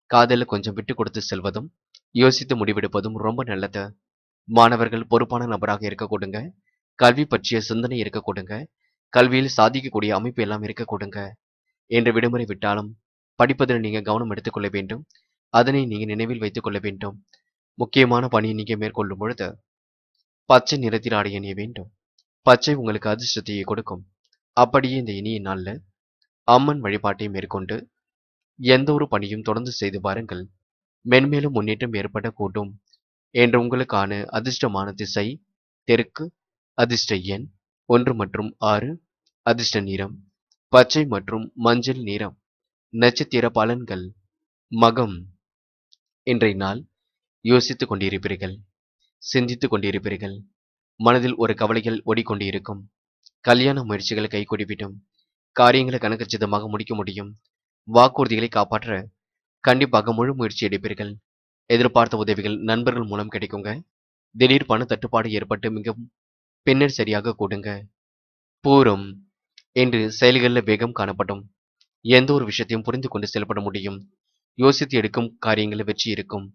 காதல கொஞ்சம் விட்டு கொடுத்து செல்வதும் யோசித்து முடிவெடுப்பதும் ரொம்ப நல்லது. மாணவர்கள் பொறுப்பான நபராக இருக்கக்கூடுங்க. கல்வி பற்றிய சிந்தனை இருக்க கொடுங்க கல்வியில் சாதிக்கக்கூடிய அமைப்பு எல்லாம் இருக்கக்கூடுங்க. கொடுங்க என்று விடுமுறை விட்டாலும் படிப்பதில் நீங்க கவனம் எடுத்துக்கொள்ள வேண்டும். அதனை நீங்க நினைவில் வைத்துக் கொள்ள வேண்டும். முக்கியமான பணியை நீங்க மேற்கொள்ளும் பொழுது பச்சை நிறத்தில் ஆடை அணிய வேண்டும். பச்சை உங்களுக்கு அதிர்ஷ்டத்தையே கொடுக்கும். அப்படியே இந்த இனிய நாள்ல அம்மன் வழிபாட்டை மேற்கொண்டு எந்த ஒரு பணியும் தொடர்ந்து செய்து பாருங்கள் மென்மேலும் முன்னேற்றம் ஏற்படக்கூடும் என்று உங்களுக்கான அதிர்ஷ்டமான திசை தெற்கு அதிர்ஷ்ட எண் ஒன்று மற்றும் ஆறு அதிர்ஷ்ட நிறம் பச்சை மற்றும் மஞ்சள் நிறம். நட்சத்திர பலன்கள் மகம் இன்றைய நாள் யோசித்துக் கொண்டிருப்பீர்கள் சிந்தித்துக் கொண்டிருப்பீர்கள். மனதில் ஒரு கவலைகள் ஓடிக்கொண்டிருக்கும். கல்யாண முயற்சிகள் கைகூடிவிடும். காரியங்களை கணக்கச்சிதமாக முடிக்க முடியும். வாக்குறுதிகளை காப்பாற்ற கண்டிப்பாக முழு முயற்சி எடுப்பீர்கள். எதிர்பார்த்த உதவிகள் நண்பர்கள் மூலம் கிடைக்குங்க. திடீர் பண தட்டுப்பாடு ஏற்பட்டு மிகவும் பின்னர் சரியாக கூடுங்க. பூரம் என்று செயல்களில் வேகம் காணப்படும். எந்த ஒரு விஷயத்தையும் புரிந்து கொண்டு செயல்பட முடியும். யோசித்து எடுக்கும் காரியங்களில் வெற்றி இருக்கும்.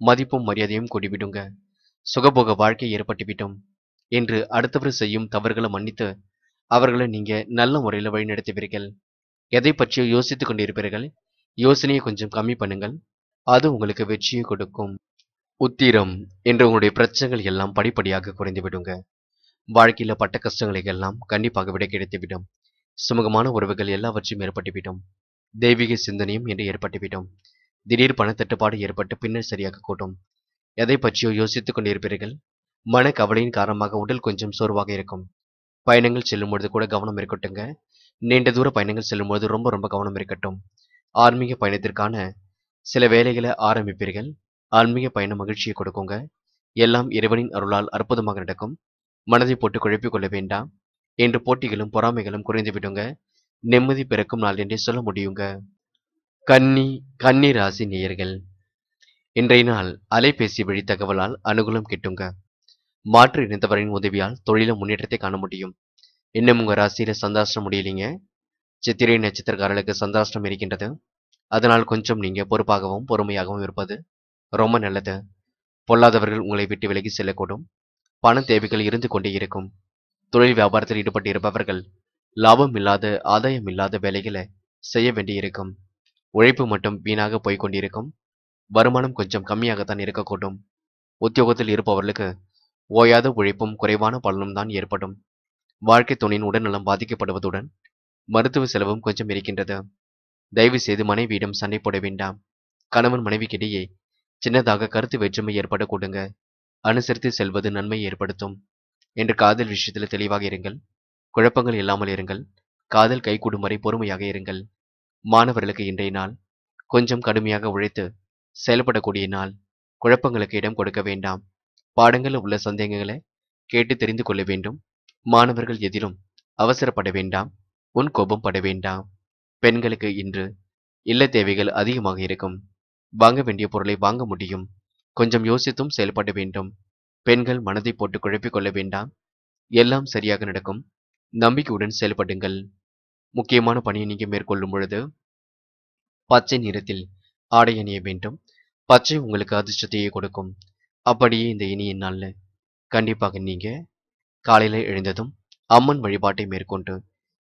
மதிப்பும் மரியாதையும் கூடிவிடுங்க. சுகபோக வாழ்க்கை ஏற்பட்டுவிட்டோம் என்று அடுத்தவர் செய்யும் தவறுகளை மன்னித்து அவர்களை நீங்க நல்ல முறையில் வழிநடத்துவீர்கள். எதை பற்றியோ யோசித்துக் கொண்டிருப்பீர்கள். யோசனையை கொஞ்சம் கம்மி பண்ணுங்கள். அது உங்களுக்கு வெற்றியை கொடுக்கும். உத்திரம் என்று உங்களுடைய பிரச்சனைகள் எல்லாம் படிப்படியாக குறைந்து விடுங்க. வாழ்க்கையில பட்ட கஷ்டங்களை எல்லாம் கண்டிப்பாக விட கிடைத்துவிடும் சுமூகமான உறவுகள் எல்லாவற்றையும் ஏற்பட்டுவிடும். தெய்வீக சிந்தனையும் என்று ஏற்பட்டுவிடும். திடீர் பணத்தட்டுப்பாடு ஏற்பட்டு பின்னர் சரியாக கூட்டும் எதை பற்றியோ யோசித்துக் கொண்டிருப்பீர்கள். மன கவலையின் காரணமாக உடல் கொஞ்சம் சோர்வாக இருக்கும். பயணங்கள் செல்லும் பொழுது கூட கவனம் இருக்கட்டுங்க. நீண்ட தூர பயணங்கள் செல்லும்போது ரொம்ப ரொம்ப கவனம் இருக்கட்டும். ஆன்மீக பயணத்திற்கான சில வேலைகளை ஆரம்பிப்பீர்கள். ஆன்மீக பயண மகிழ்ச்சியை கொடுக்குங்க. எல்லாம் இறைவனின் அருளால் அற்புதமாக நடக்கும். மனதை போட்டு குழப்பிக் கொள்ள வேண்டாம். என்று போட்டிகளும் பொறாமைகளும் குறைந்து விடுங்க. நிம்மதி பிறக்கும் நாள் என்றே சொல்ல முடியுங்க. கன்னி கன்னி ராசி நேயர்கள் இன்றைய நாள் அலைபேசி வழி தகவலால் அனுகூலம் கிட்டுங்க. மாற்று இணைந்தவரின் உதவியால் தொழில முன்னேற்றத்தை காண முடியும். இன்னும் உங்க ராசியில் சந்தாஷ்டம் முடியலீங்க. சித்திரை நட்சத்திரக்காரர்களுக்கு சந்தாஷ்டம் இருக்கின்றது. அதனால் கொஞ்சம் நீங்க பொறுப்பாகவும் பொறுமையாகவும் இருப்பது ரொம்ப நல்லது. பொல்லாதவர்கள் உங்களை விட்டு விலகி செல்லக்கூடும். பண தேவைகள் இருந்து கொண்டே இருக்கும். தொழில் வியாபாரத்தில் ஈடுபட்டு இருப்பவர்கள் லாபம் இல்லாத ஆதாயம் இல்லாத வேலைகளை செய்ய வேண்டியிருக்கும் உழைப்பு மட்டும் வீணாக போய்க் கொண்டிருக்கும். வருமானம் கொஞ்சம் கம்மியாகத்தான் இருக்கக்கூடும். உத்தியோகத்தில் இருப்பவர்களுக்கு ஓயாத உழைப்பும் குறைவான பலனும் தான் ஏற்படும். வாழ்க்கை துணையின் உடல்நலம் பாதிக்கப்படுவதுடன் மருத்துவ செலவும் கொஞ்சம் இருக்கின்றது. தயவு செய்து மனைவியிடம் சண்டை போட வேண்டாம். கணவன் மனைவிக்கிடையே சின்னதாக கருத்து வேற்றுமை ஏற்பட கொடுங்க. அனுசரித்து செல்வது நன்மை ஏற்படுத்தும். என்று காதல் விஷயத்தில் தெளிவாக இருங்கள். குழப்பங்கள் இல்லாமல் இருங்கள். காதல் கைகூடும் வரை பொறுமையாக இருங்கள். மாணவர்களுக்கு இன்றைய நாள் கொஞ்சம் கடுமையாக உழைத்து செயல்படக்கூடிய நாள். குழப்பங்களுக்கு இடம் கொடுக்க வேண்டாம். பாடங்களில் உள்ள சந்தேகங்களை கேட்டு தெரிந்து கொள்ள வேண்டும். மாணவர்கள் எதிலும் அவசரப்பட வேண்டாம் உன் கோபம் பட வேண்டாம். பெண்களுக்கு இன்று இல்ல தேவைகள் அதிகமாக இருக்கும். வாங்க வேண்டிய பொருளை வாங்க முடியும். கொஞ்சம் யோசித்தும் செயல்பட வேண்டும். பெண்கள் மனதை போட்டு குழப்பிக் கொள்ள வேண்டாம். எல்லாம் சரியாக நடக்கும். நம்பிக்கையுடன் செயல்படுங்கள். முக்கியமான பணியை நீங்க மேற்கொள்ளும் பொழுது பச்சை நிறத்தில் ஆடை அணிய வேண்டும். பச்சை உங்களுக்கு அதிர்ஷ்டத்தையே கொடுக்கும். அப்படியே இந்த இனிய நாளில் கண்டிப்பாக நீங்க காலையில எழுந்ததும் அம்மன் வழிபாட்டை மேற்கொண்டு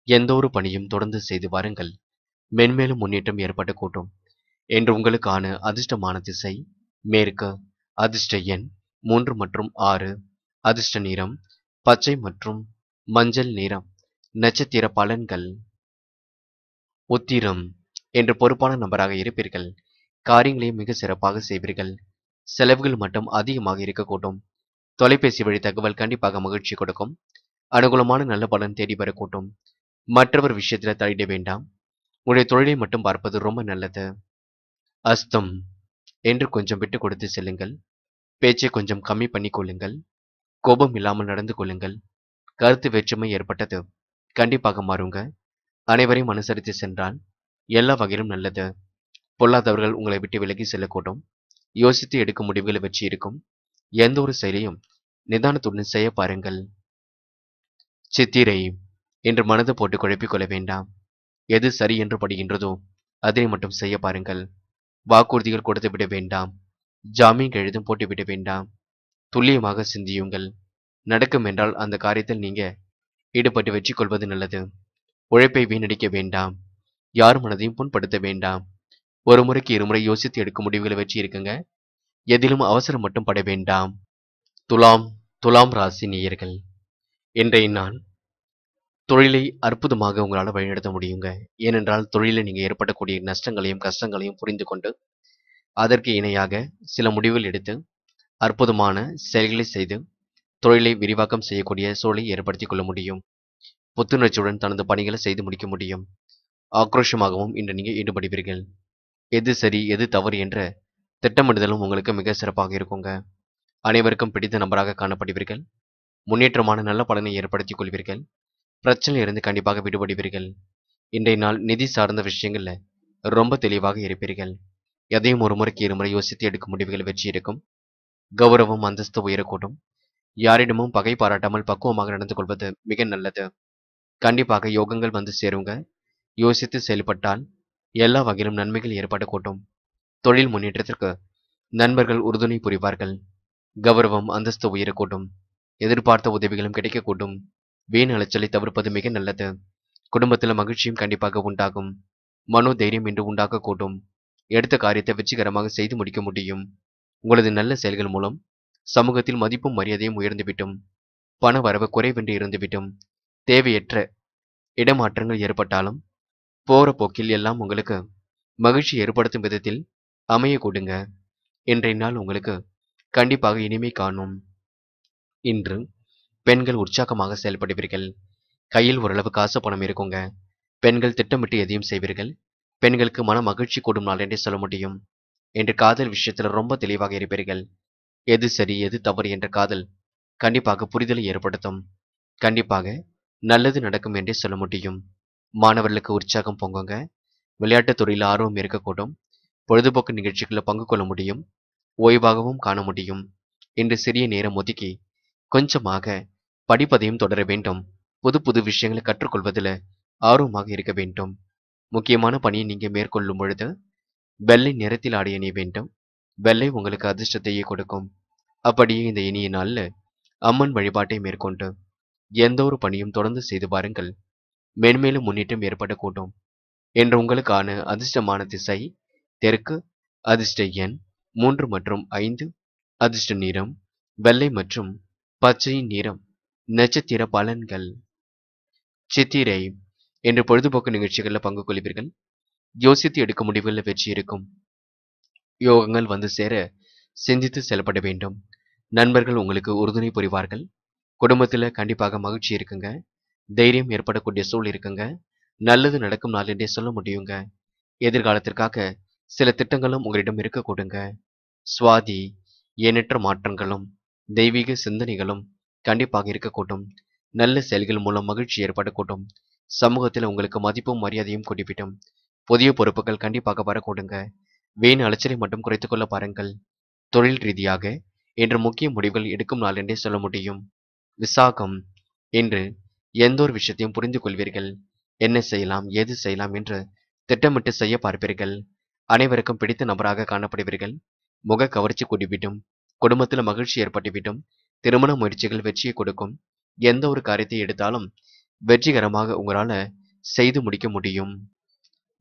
எந்த ஒரு பணியும் தொடர்ந்து செய்து வாருங்கள். மென்மேலும் முன்னேற்றம் ஏற்பட்டு கூட்டும் என்று உங்களுக்கான அதிர்ஷ்டமான திசை மேற்கு. அதிர்ஷ்ட எண் மூன்று மற்றும் ஆறு. அதிர்ஷ்ட நிறம் பச்சை மற்றும் மஞ்சள் நிறம். நட்சத்திர பலன்கள். உத்திரம் என்று பொறுப்பான நபராக இருப்பீர்கள். காரியங்களையும் மிக சிறப்பாக செய்வீர்கள். செலவுகள் மட்டும் அதிகமாக இருக்கக்கூடும் தொலைபேசி வழி தகவல் கண்டிப்பாக மகிழ்ச்சி கொடுக்கும். அனுகூலமான நல்ல பலன் தேடி வரக்கூட்டும் மற்றவர் விஷயத்தில் தலையிட வேண்டாம். உங்களுடைய தொழிலை மட்டும் பார்ப்பது ரொம்ப நல்லது. அஸ்தம். என்று கொஞ்சம் விட்டு கொடுத்து செல்லுங்கள். பேச்சை கொஞ்சம் கம்மி பண்ணி கொள்ளுங்கள். கோபம் இல்லாமல் நடந்து கொள்ளுங்கள். கருத்து வேற்றுமை ஏற்பட்டது. கண்டிப்பாக மாறுங்க. அனைவரையும் அனுசரித்து சென்றால் எல்லா வகையிலும் நல்லது. பொல்லாதவர்கள் உங்களை விட்டு விலகி செல்லக்கூடும். யோசித்து எடுக்கும் முடிவுகளை வச்சு இருக்கும். எந்த ஒரு செயலையும் நிதானத்துடன் செய்ய பாருங்கள். சித்திரை என்று மனது போட்டு குழப்பிக் கொள்ள வேண்டாம். எது சரி என்று படுகின்றதோ அதனை மட்டும் செய்ய பாருங்கள். வாக்குறுதிகள் கொடுத்து விட வேண்டாம். ஜாமீன் எழுதும் போட்டுவிட வேண்டாம். துல்லியமாக சிந்தியுங்கள். நடக்கும் என்றால் அந்த காரியத்தில் நீங்க ஈடுபட்டு வெற்றி கொள்வது நல்லது. உழைப்பை வீணடிக்க வேண்டாம். யார் மனதையும் புண்படுத்த வேண்டாம். ஒரு முறைக்கு இருமுறை யோசித்து எடுக்கும் முடிவுகளை வச்சு இருக்குங்க. எதிலும் அவசரம் மட்டும் பட வேண்டாம். துலாம் துலாம் ராசி நேயர்கள் இன்றைய நாள் தொழிலை அற்புதமாக உங்களால் வழிநடத்த முடியுங்க. ஏனென்றால் தொழிலில் நீங்கள் ஏற்படக்கூடிய நஷ்டங்களையும் கஷ்டங்களையும் புரிந்து கொண்டு அதற்கு இணையாக சில முடிவுகள் எடுத்து அற்புதமான செயல்களை செய்து தொழிலை விரிவாக்கம் செய்யக்கூடிய சூழலை ஏற்படுத்திக் கொள்ள முடியும். புத்துணர்ச்சியுடன் தனது பணிகளை செய்து முடிக்க முடியும். ஆக்ரோஷமாகவும் இன்று நீங்கள் ஈடுபடுவீர்கள். எது சரி எது தவறு என்ற திட்டமிடுதலும் உங்களுக்கு மிக சிறப்பாக இருக்குங்க. அனைவருக்கும் பிடித்த நபராக காணப்படுவீர்கள். முன்னேற்றமான நல்ல பலனை ஏற்படுத்திக் கொள்வீர்கள். பிரச்சனையிலிருந்து கண்டிப்பாக விடுபடுவீர்கள். இன்றைய நாள் நிதி சார்ந்த விஷயங்களில் ரொம்ப தெளிவாக இருப்பீர்கள். எதையும் ஒரு முறைக்கு இருமுறை யோசித்து எடுக்கும் முடிவுகள் வெற்றி இருக்கும் கௌரவம் அந்தஸ்து உயரக்கூடும். யாரிடமும் பகை பாராட்டாமல் பக்குவமாக நடந்து கொள்வது மிக நல்லது. கண்டிப்பாக யோகங்கள் வந்து சேருங்க. யோசித்து செயல்பட்டால் எல்லா வகையிலும் நன்மைகள் ஏற்படக்கூடும். தொழில் முன்னேற்றத்திற்கு நண்பர்கள் உறுதுணை புரிவார்கள். கௌரவம் அந்தஸ்து உயரக்கூடும். எதிர்பார்த்த உதவிகளும் கிடைக்கக்கூடும். வீண் அலைச்சலை தவிர்ப்பது மிக நல்லது. குடும்பத்தில் மகிழ்ச்சியும் கண்டிப்பாக உண்டாகும். மனோ தைரியம் இன்று உண்டாகக்கூடும். எடுத்த காரியத்தை வெற்றிகரமாக செய்து முடிக்க முடியும். உங்களது நல்ல செயல்கள் மூலம் சமூகத்தில் மதிப்பும் மரியாதையும் உயர்ந்துவிட்டும் பண வரவு குறைவென்று இருந்துவிட்டும் தேவையற்ற இடமாற்றங்கள் ஏற்பட்டாலும் போற போக்கில் எல்லாம் உங்களுக்கு மகிழ்ச்சி ஏற்படுத்தும் விதத்தில் அமைய கொடுங்க இன்றைய நாள் உங்களுக்கு கண்டிப்பாக இனிமை காணும். இன்று பெண்கள் உற்சாகமாக செயல்படுவீர்கள். கையில் ஓரளவு காசு பணம் இருக்குங்க. பெண்கள் திட்டமிட்டு எதையும் செய்வீர்கள்? பெண்களுக்கு மன மகிழ்ச்சி கூடும் நாள் என்றே சொல்ல முடியும். என்று காதல் விஷயத்தில் ரொம்ப தெளிவாக இருப்பீர்கள். எது சரி எது தவறு என்ற காதல் கண்டிப்பாக புரிதலை ஏற்படுத்தும். கண்டிப்பாக நல்லது நடக்கும் என்றே சொல்ல முடியும். மாணவர்களுக்கு உற்சாகம் பொங்குங்க. விளையாட்டுத் துறையில் ஆர்வம் இருக்கக்கூடும். பொழுதுபோக்கு நிகழ்ச்சிகளில் பங்கு கொள்ள முடியும். ஓய்வாகவும் காண முடியும். என்று சிறிய நேரம் ஒதுக்கி கொஞ்சமாக படிப்பதையும் தொடர வேண்டும். புது புது விஷயங்களை கற்றுக்கொள்வதில் ஆர்வமாக இருக்க வேண்டும். முக்கியமான பணியை நீங்க மேற்கொள்ளும் பொழுது வெள்ளை நிறத்தில் ஆடை அணிய வேண்டும். வெள்ளை உங்களுக்கு அதிர்ஷ்டத்தையே கொடுக்கும். அப்படியே இந்த இனிய நாள்ல அம்மன் வழிபாட்டை மேற்கொண்டு எந்த ஒரு பணியும் தொடர்ந்து செய்து பாருங்கள். மென்மேலும் முன்னேற்றம் ஏற்படக்கூடும். என்று உங்களுக்கான அதிர்ஷ்டமான திசை தெற்கு அதிர்ஷ்ட எண் மூன்று மற்றும் ஐந்து. அதிர்ஷ்ட நிறம் வெள்ளை மற்றும் பச்சை நிறம். நட்சத்திர பலன்கள். சித்திரை என்று பொழுதுபோக்கு நிகழ்ச்சிகளில் பங்கு கொள்வீர்கள். யோசித்து எடுக்கும் முடிவுகளில் வெற்றி இருக்கும். யோகங்கள் வந்து சேர சிந்தித்து செயல்பட வேண்டும். நண்பர்கள் உங்களுக்கு உறுதுணை புரிவார்கள். குடும்பத்தில் கண்டிப்பாக மகிழ்ச்சி இருக்குங்க. தைரியம் ஏற்படக்கூடிய சூழ் இருக்குங்க. நல்லது நடக்கும் நாள் என்றே சொல்ல முடியுங்க. எதிர்காலத்திற்காக சில திட்டங்களும் உங்களிடம் இருக்க கொடுங்க. சுவாதி எண்ணற்ற மாற்றங்களும் தெய்வீக சிந்தனைகளும் கண்டிப்பாக இருக்கக்கூடும் நல்ல செயல்கள் மூலம் மகிழ்ச்சி ஏற்படக்கூடும் சமூகத்தில் உங்களுக்கு மதிப்பும் மரியாதையும் கூட்டிவிடும் புதிய பொறுப்புகள் கண்டிப்பாக வரக்கூடுங்க வீண் அலைச்சலை மட்டும் குறைத்துக் கொள்ள பாருங்கள். தொழில் ரீதியாக இன்று முக்கிய முடிவுகள் எடுக்கும் நாள் என்றே சொல்ல முடியும். விசாகம் இன்று எந்த ஒரு விஷயத்தையும் புரிந்து கொள்வீர்கள் என்ன செய்யலாம் ஏது செய்யலாம் என்று திட்டமிட்டு செய்ய பார்ப்பீர்கள். அனைவருக்கும் பிடித்த நபராக காணப்படுவீர்கள். முக கவர்ச்சி கூடிவிடும். குடும்பத்தில் மகிழ்ச்சி ஏற்பட்டுவிடும். திருமண முயற்சிகள் வெற்றியை கொடுக்கும். எந்த ஒரு காரியத்தை எடுத்தாலும் வெற்றிகரமாக உங்களால செய்து முடிக்க முடியும்.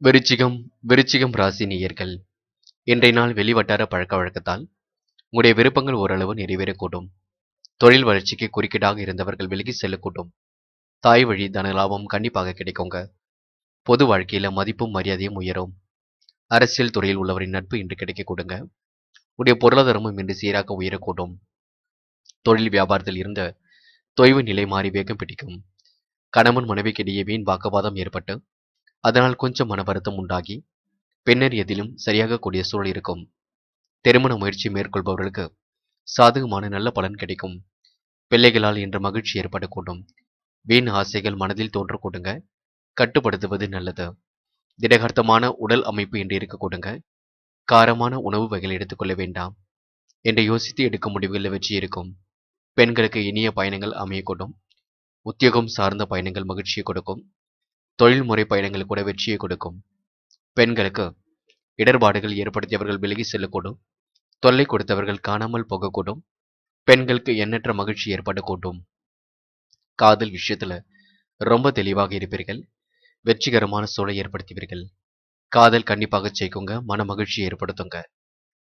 விருச்சிகம் விருச்சிகம் ராசி நேயர்கள் இன்றைய நாள் வெளிவட்டார பழக்க வழக்கத்தால் உங்களுடைய விருப்பங்கள் ஓரளவு நிறைவேறக்கூடும். தொழில் வளர்ச்சிக்கு குறுக்கீடாக இருந்தவர்கள் விலகி செல்லக்கூடும். தாய் வழி தன லாபம் கண்டிப்பாக கிடைக்குங்க. பொது வாழ்க்கையில மதிப்பும் மரியாதையும் உயரும். அரசியல் துறையில் உள்ளவரின் நட்பு இன்று கிடைக்க கொடுங்க. உடைய பொருளாதாரமும் இன்று சீராக உயரக்கூடும். தொழில் வியாபாரத்தில் இருந்த தொய்வு நிலை மாறி வேகம் பிடிக்கும். கணவன் மனைவிக்கிடையே வீண் வாக்குவாதம் ஏற்பட்டு அதனால் கொஞ்சம் மன வருத்தம் உண்டாகி பின்னர் எதிலும் சரியாக கூடிய சூழல் இருக்கும். திருமண முயற்சி மேற்கொள்பவர்களுக்கு சாதகமான நல்ல பலன் கிடைக்கும். பிள்ளைகளால் இன்று மகிழ்ச்சி ஏற்படக்கூடும். வீண் ஆசைகள் மனதில் தோன்றக்கூடுங்க கட்டுப்படுத்துவது நல்லது. திடகார்த்தமான உடல் அமைப்பு என்று இருக்கக்கூடுங்க காரமான உணவு வகைகள் எடுத்துக்கொள்ள வேண்டாம். என்று யோசித்து எடுக்கும் முடிவுகளில் வெற்றி இருக்கும். பெண்களுக்கு இனிய பயணங்கள் அமையக்கூடும் உத்தியோகம் சார்ந்த பயணங்கள் மகிழ்ச்சியை கொடுக்கும். தொழில்முறை பயணங்கள் கூட வெற்றியை கொடுக்கும். பெண்களுக்கு இடர்பாடுகள் ஏற்படுத்தியவர்கள் விலகி செல்லக்கூடும். தொல்லை கொடுத்தவர்கள் காணாமல் போகக்கூடும். பெண்களுக்கு எண்ணற்ற மகிழ்ச்சி ஏற்படக்கூடும். காதல் விஷயத்துல ரொம்ப தெளிவாக இருப்பீர்கள். வெற்றிகரமான சூழலை ஏற்படுத்துவீர்கள் காதல் கண்டிப்பாக ஜெயிக்குங்க மன மகிழ்ச்சியை ஏற்படுத்துங்க.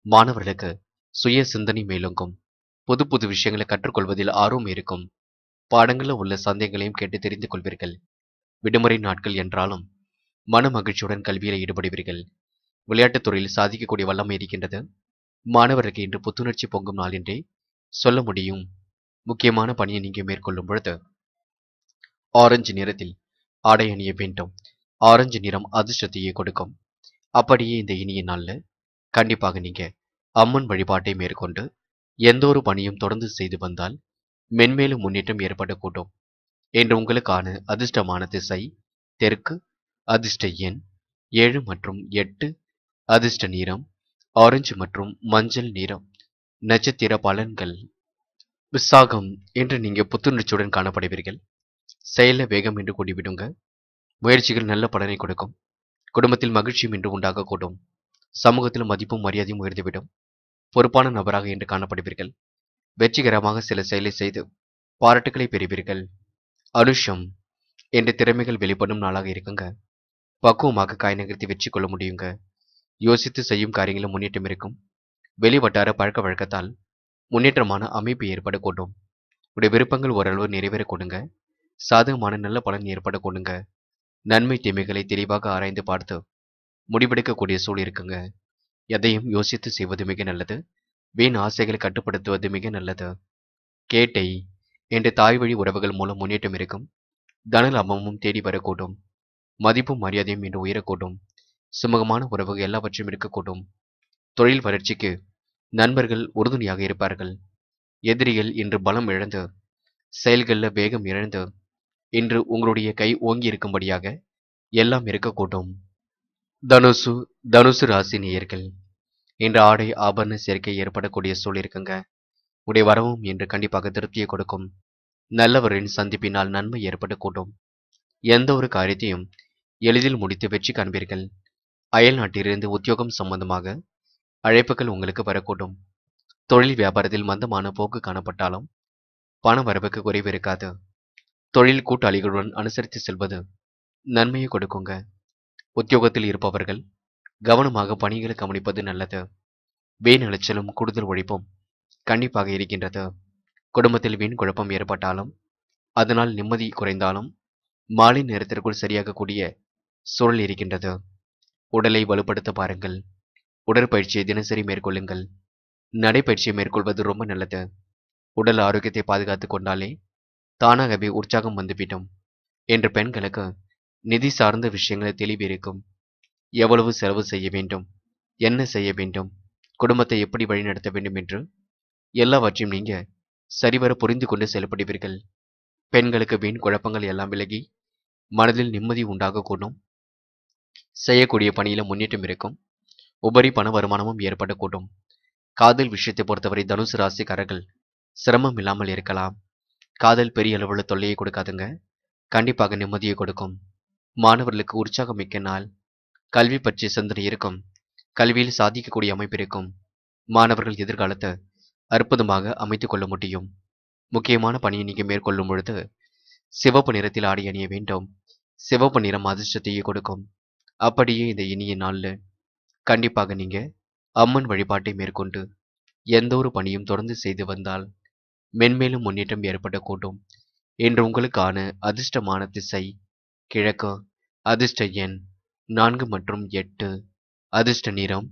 மாணவர்களுக்கு சுய சிந்தனை மேலோங்கும். புது புது விஷயங்களை கற்றுக்கொள்வதில் ஆர்வம் இருக்கும். பாடங்களில் உள்ள சந்தேகங்களையும் கேட்டு தெரிந்து கொள்வீர்கள். விடுமுறை நாட்கள் என்றாலும் மன மகிழ்ச்சியுடன் கல்வியில் ஈடுபடுவீர்கள். விளையாட்டுத் துறையில் சாதிக்கக்கூடிய வல்லமை இருக்கின்றது. மாணவர்களுக்கு இன்று புத்துணர்ச்சி பொங்கும் நாள் என்றே சொல்ல முடியும். முக்கியமான பணியை நீங்கள் மேற்கொள்ளும் பொழுது ஆரஞ்சு நிறத்தில் ஆடை அணிய வேண்டும். ஆரஞ்சு நிறம் அதிர்ஷ்டத்தையே கொடுக்கும். அப்படியே இந்த இனிய நாள்ல கண்டிப்பாக நீங்க அம்மன் வழிபாட்டை மேற்கொண்டு எந்த ஒரு பணியும் தொடர்ந்து செய்து வந்தால் மென்மேலும் முன்னேற்றம் ஏற்படக்கூடும். என்று உங்களுக்கான அதிர்ஷ்டமான திசை தெற்கு அதிர்ஷ்ட எண் ஏழு மற்றும் எட்டு அதிர்ஷ்ட நிறம் ஆரஞ்சு மற்றும் மஞ்சள் நிறம். நட்சத்திர பலன்கள் விசாகம் என்று நீங்க புத்துணர்ச்சியுடன் காணப்படுவீர்கள். செயலில் வேகம் என்று கூடிவிடுங்க முயற்சிகள் நல்ல பலனை கொடுக்கும். குடும்பத்தில் மகிழ்ச்சியும் இன்று உண்டாகக்கூடும். சமூகத்தில் மதிப்பும் மரியாதையும் உயர்ந்துவிடும். பொறுப்பான நபராக என்று காணப்படுவீர்கள். வெற்றிகரமாக சில செயலை செய்து பாராட்டுகளை பெறுவீர்கள். அனுஷம் என்ற திறமைகள் வெளிப்படும் நாளாக இருக்குங்க. பக்குவமாக காய் நகர்த்தி வெற்றி கொள்ள முடியுங்க. யோசித்து செய்யும் காரியங்களும் முன்னேற்றம் இருக்கும். வெளிவட்டார பழக்க வழக்கத்தால் முன்னேற்றமான அமைப்பு ஏற்படக்கூடும். உடைய விருப்பங்கள் ஓரளவு நிறைவேற கொடுங்க சாதகமான நல்ல பலன் ஏற்பட கொடுங்க நன்மை தீமைகளை தெளிவாக ஆராய்ந்து பார்த்து முடிவெடுக்கக்கூடிய சூழ் இருக்குங்க. எதையும் யோசித்து செய்வது மிக நல்லது. வீண் ஆசைகளை கட்டுப்படுத்துவது மிக நல்லது. கேட்டை என்ற தாய் வழி உறவுகள் மூலம் முன்னேற்றம் இருக்கும். தன லாபமும் தேடி வரக்கூடும். மதிப்பும் மரியாதையும் இன்று உயரக்கூடும். சுமூகமான உறவுகள் எல்லாவற்றையும் இருக்கக்கூடும் தொழில் வளர்ச்சிக்கு நண்பர்கள் உறுதுணையாக இருப்பார்கள். எதிரிகள் இன்று பலம் இழந்து செயல்களில் வேகம் இழந்து இன்று உங்களுடைய கை ஓங்கி இருக்கும்படியாக எல்லாம் இருக்கக்கூடும். தனுசு தனுசு ராசி நேயர்கள் இன்று ஆடை ஆபரண சேர்க்கை ஏற்படக்கூடிய சூழல் இருக்குங்க. உடைய வரவும் இன்று கண்டிப்பாக திருப்தியை கொடுக்கும். நல்லவரின் சந்திப்பினால் நன்மை ஏற்படக்கூடும். எந்த ஒரு காரியத்தையும் எளிதில் முடித்து வெற்றி காண்பீர்கள். அயல் நாட்டிலிருந்து உத்தியோகம் சம்பந்தமாக அழைப்புகள் உங்களுக்கு வரக்கூடும். தொழில் வியாபாரத்தில் மந்தமான போக்கு காணப்பட்டாலும் பண வரவுக்கு குறைவு இருக்காது. தொழில் கூட்டாளிகளுடன் அனுசரித்து செல்வது நன்மையை கொடுக்குங்க. உத்தியோகத்தில் இருப்பவர்கள் கவனமாக பணிகளை கவனிப்பது நல்லது. வீண் அலைச்சலும் கூடுதல் உழைப்பும் கண்டிப்பாக இருக்கின்றது. குடும்பத்தில் வீண் குழப்பம் ஏற்பட்டாலும் அதனால் நிம்மதி குறைந்தாலும் மாலை நேரத்திற்குள் சரியாகக்கூடிய சூழல் இருக்கின்றது. உடலை வலுப்படுத்த பாருங்கள். உடற்பயிற்சியை தினசரி மேற்கொள்ளுங்கள். நடைப்பயிற்சியை மேற்கொள்வது ரொம்ப நல்லது. உடல் ஆரோக்கியத்தை பாதுகாத்து கொண்டாலே தானாகவே உற்சாகம் வந்துவிடும் என்று பெண்களுக்கு நிதி சார்ந்த விஷயங்களை தெளிவிருக்கும். எவ்வளவு செலவு செய்ய வேண்டும்? என்ன செய்ய வேண்டும்? குடும்பத்தை எப்படி வழிநடத்த வேண்டும் என்று? எல்லாவற்றையும் நீங்க சரிவர புரிந்து கொண்டு செயல்படுவீர்கள். பெண்களுக்கு வீண் குழப்பங்கள் எல்லாம் விலகி மனதில் நிம்மதி உண்டாகக்கூடும். செய்யக்கூடிய பணியில முன்னேற்றம் இருக்கும். உபரி பண வருமானமும் ஏற்படக்கூடும். காதல் விஷயத்தை பொறுத்தவரை தனுசு ராசிக்காரர்கள் சிரமம் இல்லாமல் இருக்கலாம். காதல் பெரிய அளவில் தொல்லையை கொடுக்காதுங்க. கண்டிப்பாக நிம்மதியை கொடுக்கும். மாணவர்களுக்கு உற்சாகம் மிக்க நாள். கல்வி பற்றிய சிந்தனை இருக்கும். கல்வியில் சாதிக்கக்கூடிய அமைப்பு இருக்கும். மாணவர்கள் எதிர்காலத்தை அற்புதமாக அமைத்து கொள்ள முடியும். முக்கியமான பணியை நீங்க மேற்கொள்ளும் பொழுது சிவப்பு நிறத்தில் ஆடை அணிய வேண்டும். சிவப்பு நிறம் அதிர்ஷ்டத்தையே கொடுக்கும். அப்படியே இந்த இனிய நாள்ல கண்டிப்பாக நீங்க அம்மன் வழிபாட்டை மேற்கொண்டு எந்த ஒரு பணியும் தொடர்ந்து செய்து வந்தால் மென்மேலும் முன்னேற்றம் ஏற்படக்கூடும் என்று உங்களுக்கான அதிர்ஷ்டமான திசை கிழக்கு. அதிர்ஷ்ட எண் நான்கு மற்றும் எட்டு. அதிர்ஷ்ட நிறம்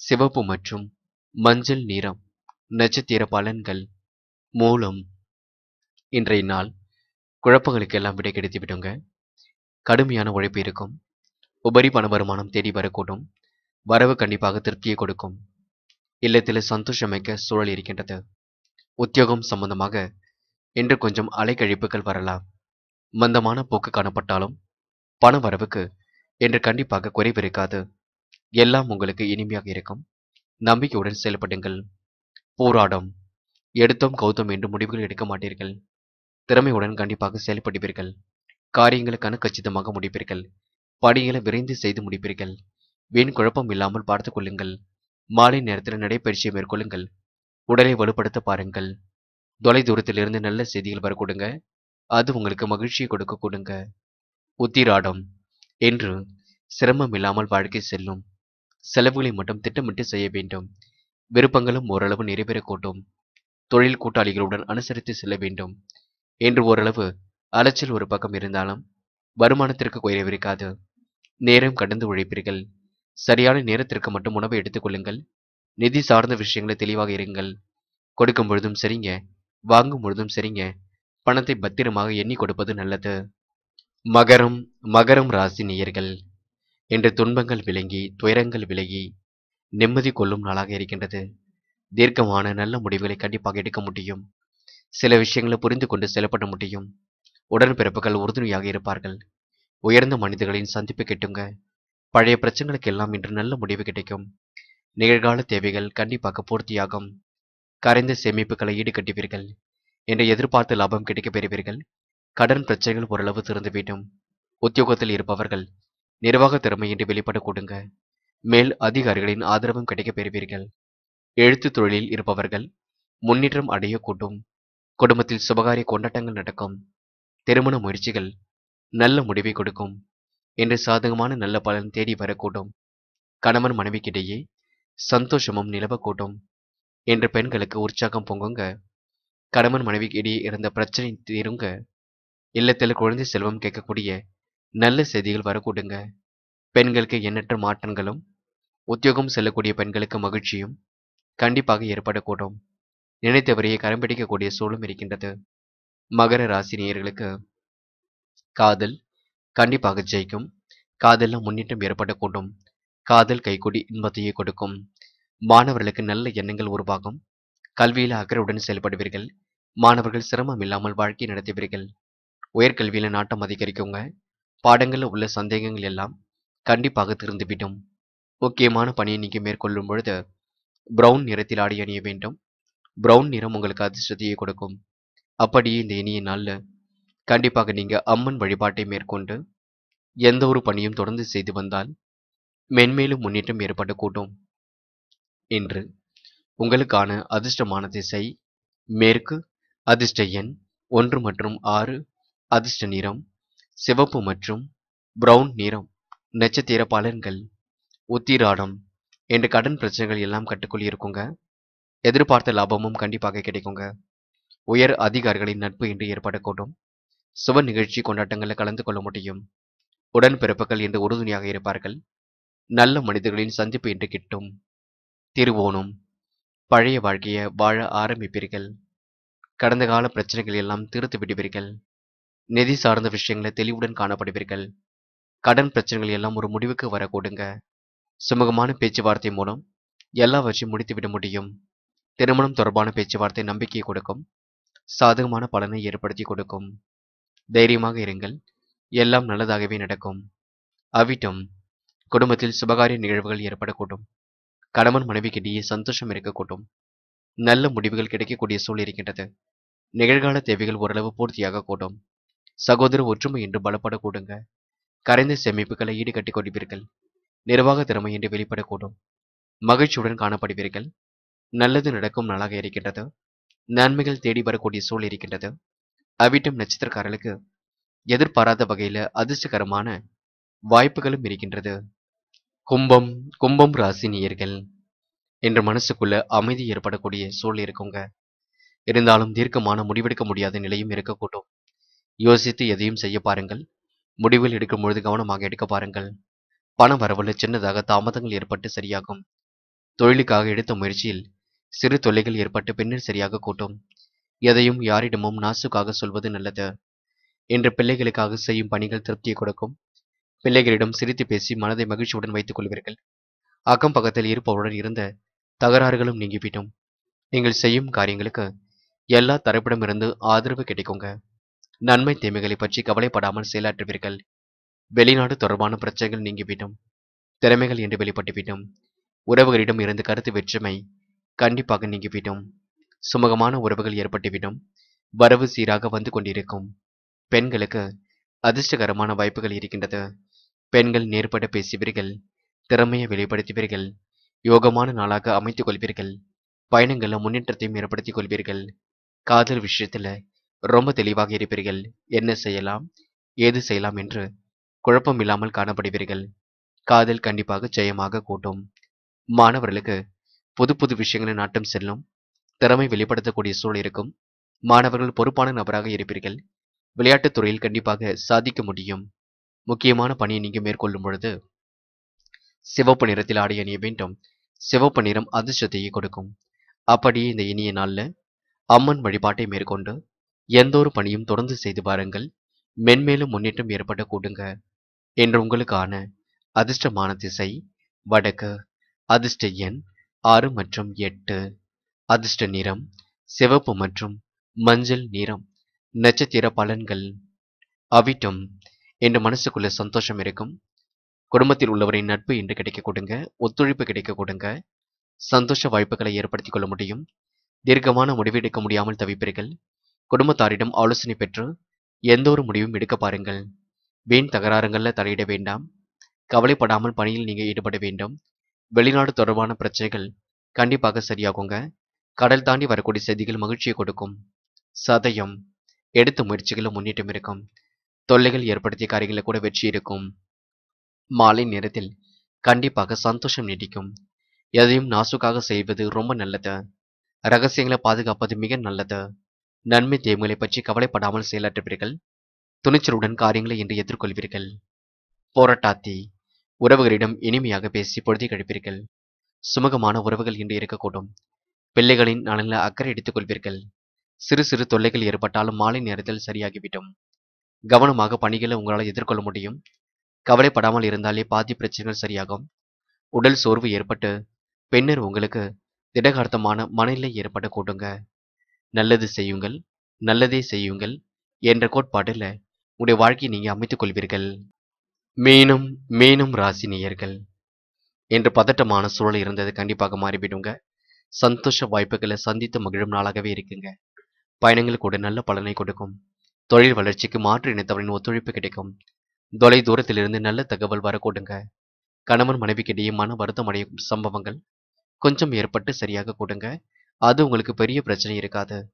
சிவப்பு மற்றும் மஞ்சள் நிறம். நட்சத்திர பலன்கள் மூலம் இன்றைய நாள் குழப்பங்களுக்கெல்லாம் விடை கிடைத்து விடுங்க. கடுமையான உழைப்பு இருக்கும். உபரி பண வருமானம் தேடி வரக்கூடும். வரவு கண்டிப்பாக திருப்தியை கொடுக்கும். இல்லத்தில் சந்தோஷமைக்க சூழல் இருக்கின்றது. உத்தியோகம் சம்பந்தமாக இன்று கொஞ்சம் அலைக்கழிப்புகள் வரலாம். மந்தமான போக்கு காணப்பட்டாலும் பண வரவுக்கு என்று கண்டிப்பாக குறைவிருக்காது எல்லாம் உங்களுக்கு இனிமையாக இருக்கும். நம்பிக்கையுடன் செயல்படுங்கள். போராடம். எடுத்தோம் கௌதம் என்று முடிவுகள் எடுக்க மாட்டீர்கள். திறமையுடன் கண்டிப்பாக செயல்படுவீர்கள். காரியங்களுக்கான கச்சிதமாக முடிப்பீர்கள். பணிகளை விரைந்து செய்து முடிப்பீர்கள். வீண் குழப்பம் இல்லாமல் பார்த்துக் கொள்ளுங்கள். மாலை நேரத்தில் நடைபயிற்சியை மேற்கொள்ளுங்கள். உடலை வலுப்படுத்த பாருங்கள். தொலை தூரத்திலிருந்து நல்ல செய்திகள் வர கொடுங்க அது உங்களுக்கு மகிழ்ச்சியை கொடுக்க கொடுங்க. உத்திராடம். என்று சிரமம் இல்லாமல் வாழ்க்கை செல்லும். செலவுகளை மட்டும் திட்டமிட்டு செய்ய வேண்டும். விருப்பங்களும் ஓரளவு நிறைவேறக்கூடும். தொழில் கூட்டாளிகளுடன் அனுசரித்து செல்ல வேண்டும். என்று ஓரளவு அலைச்சல் ஒரு பக்கம் இருந்தாலும் வருமானத்திற்கு குறைவிருக்காது நேரம் கடந்து உழைப்பீர்கள். சரியான நேரத்திற்கு மட்டும் உணவை எடுத்துக் கொள்ளுங்கள். நிதி சார்ந்த விஷயங்களை தெளிவாக இருங்கள். கொடுக்கும் பொழுதும் சரிங்க. வாங்கும் பொழுதும் சரிங்க. பணத்தை பத்திரமாக எண்ணி கொடுப்பது நல்லது. மகரம் மகரம் ராசி நேயர்கள் என்று துன்பங்கள் விளங்கி துயரங்கள் விலகி நிம்மதி கொள்ளும் நாளாக இருக்கின்றது. தீர்க்கமான நல்ல முடிவுகளை கண்டிப்பாக எடுக்க முடியும். சில விஷயங்களை புரிந்து கொண்டு செயல்பட முடியும். உடன்பிறப்புகள் உறுதுணையாக இருப்பார்கள். உயர்ந்த மனிதர்களின் சந்திப்பு கிட்டுங்க. பழைய பிரச்சனைகளுக்கு எல்லாம் இன்று நல்ல முடிவு கிடைக்கும். நிகழ்கால தேவைகள் கண்டிப்பாக பூர்த்தியாகும். கரைந்த சேமிப்புகளை ஈடுகட்டுவீர்கள். என்று எதிர்பார்த்த லாபம் கிடைக்கப் பெறுவீர்கள். கடன் பிரச்சனைகள் ஓரளவு திறந்துவிடும் உத்தியோகத்தில் இருப்பவர்கள் நிர்வாக திறமையின்றி என்று வெளிப்படக்கூடுங்க மேல் அதிகாரிகளின் ஆதரவும் கிடைக்கப் பெறுவீர்கள். எழுத்து தொழிலில் இருப்பவர்கள் முன்னேற்றம் அடையக்கூடும். குடும்பத்தில் சுபகாரிய கொண்டாட்டங்கள் நடக்கும். திருமண முயற்சிகள் நல்ல முடிவை கொடுக்கும். என்று சாதகமான நல்ல பலன் தேடி வரக்கூடும். கணவன் மனைவிக்கிடையே சந்தோஷமும் நிலவக்கூடும் என்று பெண்களுக்கு உற்சாகம் பொங்குங்க. கணவன் மனைவிக்கு இடையே இருந்த பிரச்சனை தீருங்க. இல்லத்தில் குழந்தை செல்வம் கேட்கக்கூடிய நல்ல செய்திகள் வரக்கூடுங்க. பெண்களுக்கு எண்ணற்ற மாற்றங்களும் உத்தியோகம் செல்லக்கூடிய பெண்களுக்கு மகிழ்ச்சியும் கண்டிப்பாக ஏற்படக்கூடும். நினைத்தவரையே கரம் பிடிக்கக்கூடிய சூழலும் இருக்கின்றது. மகர ராசி நேயர்களுக்கு காதல் கண்டிப்பாக ஜெயிக்கும். காதலில் முன்னேற்றம் ஏற்படக்கூடும். காதல் கைகூடி இன்பத்தையே கொடுக்கும். மாணவர்களுக்கு நல்ல எண்ணங்கள் உருவாகும். கல்வியில் அக்கறையுடன் செயல்படுவீர்கள். மாணவர்கள் சிரமம் இல்லாமல் வாழ்க்கை நடத்துவீர்கள். உயர்கல்வியில நாட்டம் அதிகரிக்குங்க. பாடங்களில் உள்ள சந்தேகங்கள் எல்லாம் கண்டிப்பாக திருந்துவிடும். முக்கியமான பணியை நீங்க மேற்கொள்ளும் பொழுது பிரவுன் நிறத்தில் ஆடை அணிய வேண்டும். பிரவுன் நிறம் உங்களுக்கு அதிர்ஷ்டத்தையே கொடுக்கும். அப்படியே இந்த இனிய நாள்ல கண்டிப்பாக நீங்க அம்மன் வழிபாட்டை மேற்கொண்டு எந்த ஒரு பணியும் தொடர்ந்து செய்து வந்தால் மென்மேலும் முன்னேற்றம் ஏற்படக்கூடும். இன்று உங்களுக்கான அதிர்ஷ்டமான திசை மேற்கு அதிர்ஷ்ட எண் ஒன்று மற்றும் ஆறு அதிர்ஷ்ட நிறம் சிவப்பு மற்றும் பிரவுன் நிறம். நட்சத்திர பலன்கள் உத்திராடம் என்ற கடன் பிரச்சனைகள் எல்லாம் கட்டுக்குள் இருக்குங்க. எதிர்பார்த்த லாபமும் கண்டிப்பாக கிடைக்குங்க. உயர் அதிகாரிகளின் நட்பு இன்று ஏற்படக்கூடும். சுப நிகழ்ச்சி கொண்டாட்டங்களில் கலந்து கொள்ள முடியும். உடன்பிறப்புகள் என்று உறுதுணையாக இருப்பார்கள். நல்ல மனிதர்களின் சந்திப்பு என்று கிட்டும். திருவோணம். பழைய வாழ்க்கையை வாழ ஆரம்பிப்பீர்கள். கடந்த கால பிரச்சனைகள் எல்லாம் தீர்த்து விடுவீர்கள். நிதி சார்ந்த விஷயங்களை தெளிவுடன் காணப்படுவீர்கள். கடன் பிரச்சனைகள் எல்லாம் ஒரு முடிவுக்கு வரக்கூடுங்க. சுமூகமான பேச்சுவார்த்தை மூலம் எல்லாவற்றையும் முடித்துவிட முடியும். திருமணம் தொடர்பான பேச்சுவார்த்தை நம்பிக்கை கொடுக்கும். சாதகமான பலனை ஏற்படுத்தி கொடுக்கும். தைரியமாக இருங்கள். எல்லாம் நல்லதாகவே நடக்கும். அவிட்டம். குடும்பத்தில் சுபகாரிய நிகழ்வுகள் ஏற்படக்கூடும். கணவன் மனைவிக்கிடையே சந்தோஷம் இருக்கக்கூடும். நல்ல முடிவுகள் கிடைக்கக்கூடிய சூழ் இருக்கின்றது. நிகழ்கால தேவைகள் ஓரளவு பூர்த்தியாக கூடும் சகோதர ஒற்றுமை என்று பலப்படக்கூடுங்க கரைந்த சேமிப்புகளை ஈடுகட்டி கொடுப்பீர்கள் நிர்வாக திறமை என்று வெளிப்படக்கூடும். மகிழ்ச்சியுடன் காணப்படுவீர்கள். நல்லது நடக்கும் நாளாக இருக்கின்றது. நன்மைகள் தேடி வரக்கூடிய சூழ் இருக்கின்றது. அவிட்டம் நட்சத்திரக்காரர்களுக்கு எதிர்பாராத வகையில அதிர்ஷ்டகரமான வாய்ப்புகளும் இருக்கின்றது. கும்பம் கும்பம் ராசி நேயர்கள் என்ற மனசுக்குள்ள அமைதி ஏற்படக்கூடிய சூழல் இருக்குங்க. இருந்தாலும் தீர்க்கமான முடிவெடுக்க முடியாத நிலையும் இருக்கக்கூடும். யோசித்து எதையும் செய்ய பாருங்கள். முடிவில் எடுக்கும் பொழுது கவனமாக எடுக்க பாருங்கள். பண வரவுல சின்னதாக தாமதங்கள் ஏற்பட்டு சரியாகும். தொழிலுக்காக எடுத்த முயற்சியில் சிறு தொல்லைகள் ஏற்பட்டு பின்னர் சரியாக கூட்டும். எதையும் யாரிடமும் நாசுக்காக சொல்வது நல்லது. என்று பிள்ளைகளுக்காக செய்யும் பணிகள் திருப்தியை கொடுக்கும். பிள்ளைகளிடம் சிரித்து பேசி மனதை மகிழ்ச்சியுடன் வைத்துக் கொள்வீர்கள். அக்கம் பக்கத்தில் இருப்பவருடன் இருந்த தகராறுகளும் நீங்கிவிடும் நீங்கள் செய்யும் காரியங்களுக்கு எல்லா தரப்பிடமிருந்து ஆதரவு கிடைக்குங்க. நன்மை தீமைகளை பற்றி கவலைப்படாமல் செயலாற்றுவீர்கள். வெளிநாடு தொடர்பான பிரச்சனைகள் நீங்கிவிடும் திறமைகள் என்று வெளிப்பட்டுவிடும் உறவுகளிடம் இருந்து கருத்து வெற்றுமை கண்டிப்பாக நீங்கிவிடும் சுமூகமான உறவுகள் ஏற்பட்டுவிடும் வரவு சீராக வந்து கொண்டிருக்கும் பெண்களுக்கு அதிர்ஷ்டகரமான வாய்ப்புகள் இருக்கின்றது. பெண்கள் நேர்பட பேசுவீர்கள் திறமையை வெளிப்படுத்துவீர்கள் யோகமான நாளாக அமைத்துக் கொள்வீர்கள் பயணங்களில் முன்னேற்றத்தையும் ஏற்படுத்திக் கொள்வீர்கள் காதல் விஷயத்துல ரொம்ப தெளிவாக இருப்பீர்கள் என்ன செய்யலாம் ஏது செய்யலாம் என்று குழப்பம் இல்லாமல் காணப்படுவீர்கள். காதல் கண்டிப்பாக ஜெயமாக கூட்டும் மாணவர்களுக்கு புது புது விஷயங்களை நாட்டம் செல்லும் திறமை வெளிப்படுத்தக்கூடிய சூழல் இருக்கும். மாணவர்கள் பொறுப்பான நபராக இருப்பீர்கள். விளையாட்டுத் துறையில் கண்டிப்பாக சாதிக்க முடியும். முக்கியமான பணியை நீங்கள் மேற்கொள்ளும் பொழுது சிவப்பு நிறத்தில் ஆடை அணிய வேண்டும். சிவப்பு நிறம் அதிர்ஷ்டத்தையே கொடுக்கும். அப்படியே இந்த இனிய நாள்ல அம்மன் வழிபாட்டை மேற்கொண்டு எந்த ஒரு பணியும் தொடர்ந்து செய்து பாருங்கள். மென்மேலும் முன்னேற்றம் ஏற்பட கூடுங்க என்று உங்களுக்கான அதிர்ஷ்டமான திசை வடக்கு. அதிர்ஷ்ட எண் ஆறு மற்றும் எட்டு. அதிர்ஷ்ட நிறம் சிவப்பு மற்றும் மஞ்சள் நிறம். நட்சத்திர பலன்கள். அவிட்டம் என்று மனசுக்குள்ள சந்தோஷம் இருக்கும். குடும்பத்தில் உள்ளவரின் நட்பு இன்று கிடைக்க கொடுங்க ஒத்துழைப்பு கிடைக்க கொடுங்க. சந்தோஷ வாய்ப்புகளை ஏற்படுத்திக் கொள்ள முடியும். தீர்க்கமான முடிவு எடுக்க முடியாமல் தவிப்பீர்கள். குடும்பத்தாரிடம் ஆலோசனை பெற்று எந்த ஒரு முடிவும் எடுக்க பாருங்கள். வீண் தகராறுகள்ல தலையிட வேண்டாம். கவலைப்படாமல் பணியில் நீங்க ஈடுபட வேண்டும். வெளிநாடு தொடர்பான பிரச்சனைகள் கண்டிப்பாக சரியாகுங்க. கடல் தாண்டி வரக்கூடிய செய்திகள் மகிழ்ச்சியை கொடுக்கும். சதயம் எடுத்த முயற்சிகளும் முன்னேற்றம் இருக்கும். தொல்லைகள் ஏற்படுத்திய காரியங்களில் கூட வெற்றி இருக்கும். மாலை நேரத்தில் கண்டிப்பாக சந்தோஷம் நீடிக்கும். எதையும் நாசுக்காக செய்வது ரொம்ப நல்லது. ரகசியங்களை பாதுகாப்பது மிக நல்லது. நன்மை தீமைகளை பற்றி கவலைப்படாமல் செயலாற்றுவீர்கள். துணிச்சலுடன் காரியங்களை இன்று எதிர்கொள்வீர்கள். போராட்டாத்தி உறவுகளிடம் இனிமையாக பேசி பொழுதை கழிப்பீர்கள். சுமூகமான உறவுகள் இன்று இருக்கக்கூடும். பிள்ளைகளின் நலனில் அக்கறை எடுத்துக் கொள்வீர்கள். சிறு சிறு தொல்லைகள் ஏற்பட்டாலும் மாலை நேரத்தில் சரியாகிவிடும். கவனமாக பணிகளை உங்களால் எதிர்கொள்ள முடியும். கவலைப்படாமல் இருந்தாலே பாதி பிரச்சனைகள் சரியாகும். உடல் சோர்வு ஏற்பட்டு பின்னர் உங்களுக்கு திடகார்த்தமான மனநிலை ஏற்பட கூட்டுங்க நல்லது செய்யுங்கள் நல்லதே செய்யுங்கள் என்ற கோட்பாடுல உங்களுடைய வாழ்க்கையை நீங்க அமைத்துக் கொள்வீர்கள். மீனும் மீனும் ராசி நேயர்கள். என்று பதட்டமான சூழல் இருந்தது. கண்டிப்பாக மாறிவிடுங்க. சந்தோஷ வாய்ப்புகளை சந்தித்து மகிழும் நாளாகவே இருக்குங்க. பயணங்கள் கூட நல்ல பலனை கொடுக்கும். தொழில் வளர்ச்சிக்கு மாற்று இணைத்தவரின் ஒத்துழைப்பு கிடைக்கும். தொலை தூரத்திலிருந்து நல்ல தகவல் வரக்கூடுங்க. கணவன் மனைவிக்கிடையே மன வருத்தம் அடையும் சம்பவங்கள் கொஞ்சம் ஏற்பட்டு சரியாக கூடுங்க. அது உங்களுக்கு பெரிய பிரச்சனை இருக்காது.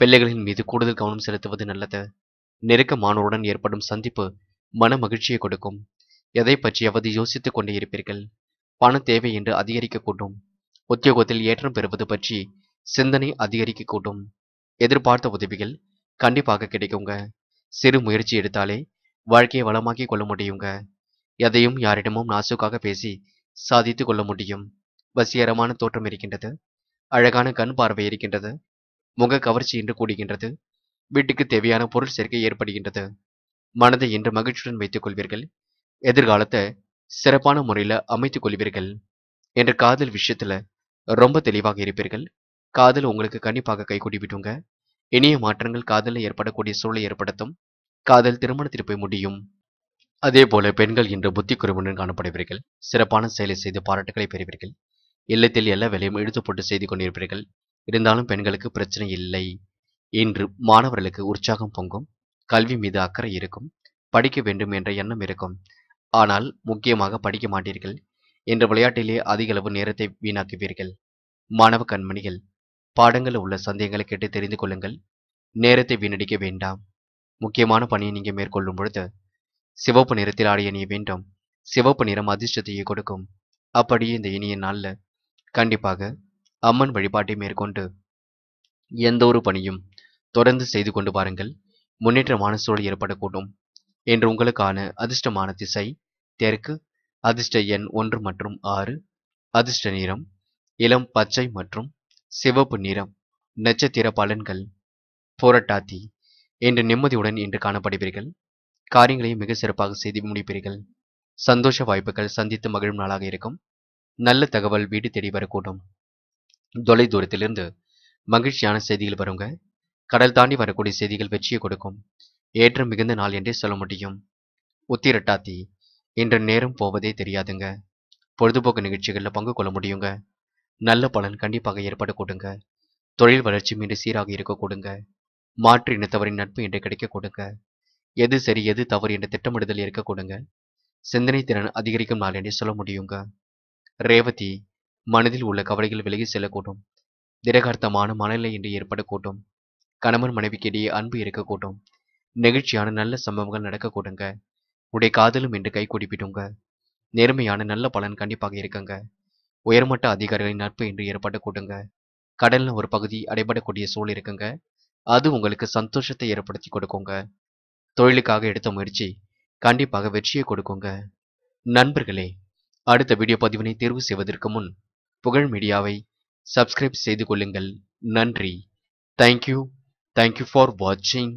பிள்ளைகளின் மீது கூடுதல் கவனம் செலுத்துவது நல்லது. நெருக்கமானோருடன் ஏற்படும் சந்திப்பு மன மகிழ்ச்சியை கொடுக்கும். எதை பற்றியாவது யோசித்துக் கொண்டே இருப்பீர்கள். பண தேவை என்று அதிகரிக்கக்கூடும். உத்தியோகத்தில் ஏற்றம் பெறுவது பற்றி சிந்தனை அதிகரிக்கக்கூடும். எதிர்பார்த்த உதவிகள் கண்டிப்பாக கிடைக்குங்க. சிறு முயற்சி எடுத்தாலே வாழ்க்கையை வளமாக்கிக் கொள்ள முடியுங்க. எதையும் யாரிடமும் நாசுக்காக பேசி சாதித்து கொள்ள முடியும். வசீகரமான தோற்றம் இருக்கின்றது. அழகான கண் பார்வை இருக்கின்றது. முக கவர்ச்சி என்று கூடுகின்றது. வீட்டுக்கு தேவையான பொருள் சேர்க்கை ஏற்படுகின்றது. மனதை இன்று மகிழ்ச்சியுடன் வைத்துக் கொள்வீர்கள். எதிர்காலத்தை சிறப்பான முறையில் அமைத்துக் கொள்வீர்கள். என்ற காதல் விஷயத்துல ரொம்ப தெளிவாக இருப்பீர்கள். காதல் உங்களுக்கு கண்டிப்பாக கைகூடி விட்டுங்க இனிய மாற்றங்கள் காதலில் ஏற்படக்கூடிய சூழலை ஏற்படுத்தும். காதல் திருமணத்தில் போய் முடியும். அதே போல பெண்கள் இன்று புத்தி குறைவுடன் காணப்படுவீர்கள். சிறப்பான செயலை செய்து பாராட்டுகளை பெறுவீர்கள். இல்லத்தில் எல்லா வேலையும் இழுத்து போட்டு செய்து கொண்டிருப்பீர்கள். இருந்தாலும் பெண்களுக்கு பிரச்சனை இல்லை. இன்று மாணவர்களுக்கு உற்சாகம் பொங்கும். கல்வி மீது அக்கறை இருக்கும். படிக்க வேண்டும் என்ற எண்ணம் இருக்கும். ஆனால் முக்கியமாக படிக்க மாட்டீர்கள். என்ற விளையாட்டிலே அதிக அளவு நேரத்தை வீணாக்குவீர்கள். மாணவ கண்மணிகள் பாடங்களில் உள்ள சந்தேகங்களை கேட்டு தெரிந்து கொள்ளுங்கள். நேரத்தை வீணடிக்க வேண்டாம். முக்கியமான பணியை நீங்கள் மேற்கொள்ளும் பொழுது சிவப்பு நிறத்தில் ஆடை அணிய வேண்டும். சிவப்பு நிறம் அதிர்ஷ்டத்தையே கொடுக்கும். அப்படியே இந்த இனிய நாள்ல கண்டிப்பாக அம்மன் வழிபாட்டை மேற்கொண்டு எந்த ஒரு பணியும் தொடர்ந்து செய்து கொண்டு பாருங்கள் முன்னேற்றமான சூழல் ஏற்படக்கூடும் என்று உங்களுக்கான அதிர்ஷ்டமான திசை தெற்கு அதிர்ஷ்ட எண் ஒன்று மற்றும் ஆறு அதிர்ஷ்ட நிறம் இளம் பச்சை மற்றும் சிவப்பு நிறம் நட்சத்திர பலன்கள் போராட்டாத்தி என்று நிம்மதியுடன் இன்று காணப்படுவீர்கள். காரியங்களையும் மிக சிறப்பாக செய்து முடிப்பீர்கள். சந்தோஷ வாய்ப்புகள் சந்தித்து மகிழும் நாளாக இருக்கும். நல்ல தகவல் வீடு தேடி வரக்கூடும். தொலை தூரத்திலிருந்து மகிழ்ச்சியான செய்திகள் வருங்க. கடல் தாண்டி வரக்கூடிய செய்திகள் வெற்றியை கொடுக்கும். ஏற்றம் மிகுந்த நாள் என்றே சொல்ல முடியும். உத்திரட்டாத்தி இன்று நேரம் போவதே தெரியாதுங்க. பொழுதுபோக்கு நிகழ்ச்சிகளில் பங்கு கொள்ள முடியுங்க. நல்ல பலன் கண்டிப்பாக ஏற்பட கொடுங்க. தொழில் வளர்ச்சி மீண்டும் சீராக இருக்க கொடுங்க. மாற்று இனத்தவரின் நட்பு என்று கிடைக்க கொடுங்க. எது சரி எது தவறு என்ற திட்டமிடுதல் இருக்க கொடுங்க. சிந்தனை திறன் அதிகரிக்கும் நாள் என்று சொல்ல முடியுங்க. ரேவதி மனதில் உள்ள கவலைகள் விலகி செல்லக்கூடும். திரகார்த்தமான மனநிலை என்று ஏற்படக்கூடும் கணவன் மனைவிக்கு இடையே அன்பு இருக்கக்கூடும் நெகிழ்ச்சியான நல்ல சம்பவங்கள் நடக்க கொடுங்க. உடைய காதலும் என்று கை கூடிப்பிடுங்க. நேர்மையான நல்ல பலன் கண்டிப்பாக இருக்குங்க. உயர்மட்ட அதிகாரிகளின் நட்பு என்று ஏற்பட கொடுங்க கடல்ல ஒரு பகுதி அடைபடக்கூடிய சூழல் இருக்குங்க. அது உங்களுக்கு சந்தோஷத்தை ஏற்படுத்தி கொடுக்குங்க. தொழிலுக்காக எடுத்த முயற்சி கண்டிப்பாக வெற்றியை கொடுக்குங்க. நண்பர்களே அடுத்த வீடியோ பதிவினை தேர்வு செய்வதற்கு முன் புகழ் மீடியாவை சப்ஸ்கிரைப் செய்து கொள்ளுங்கள். நன்றி. தேங்க்யூ தேங்க்யூ ஃபார் வாட்சிங்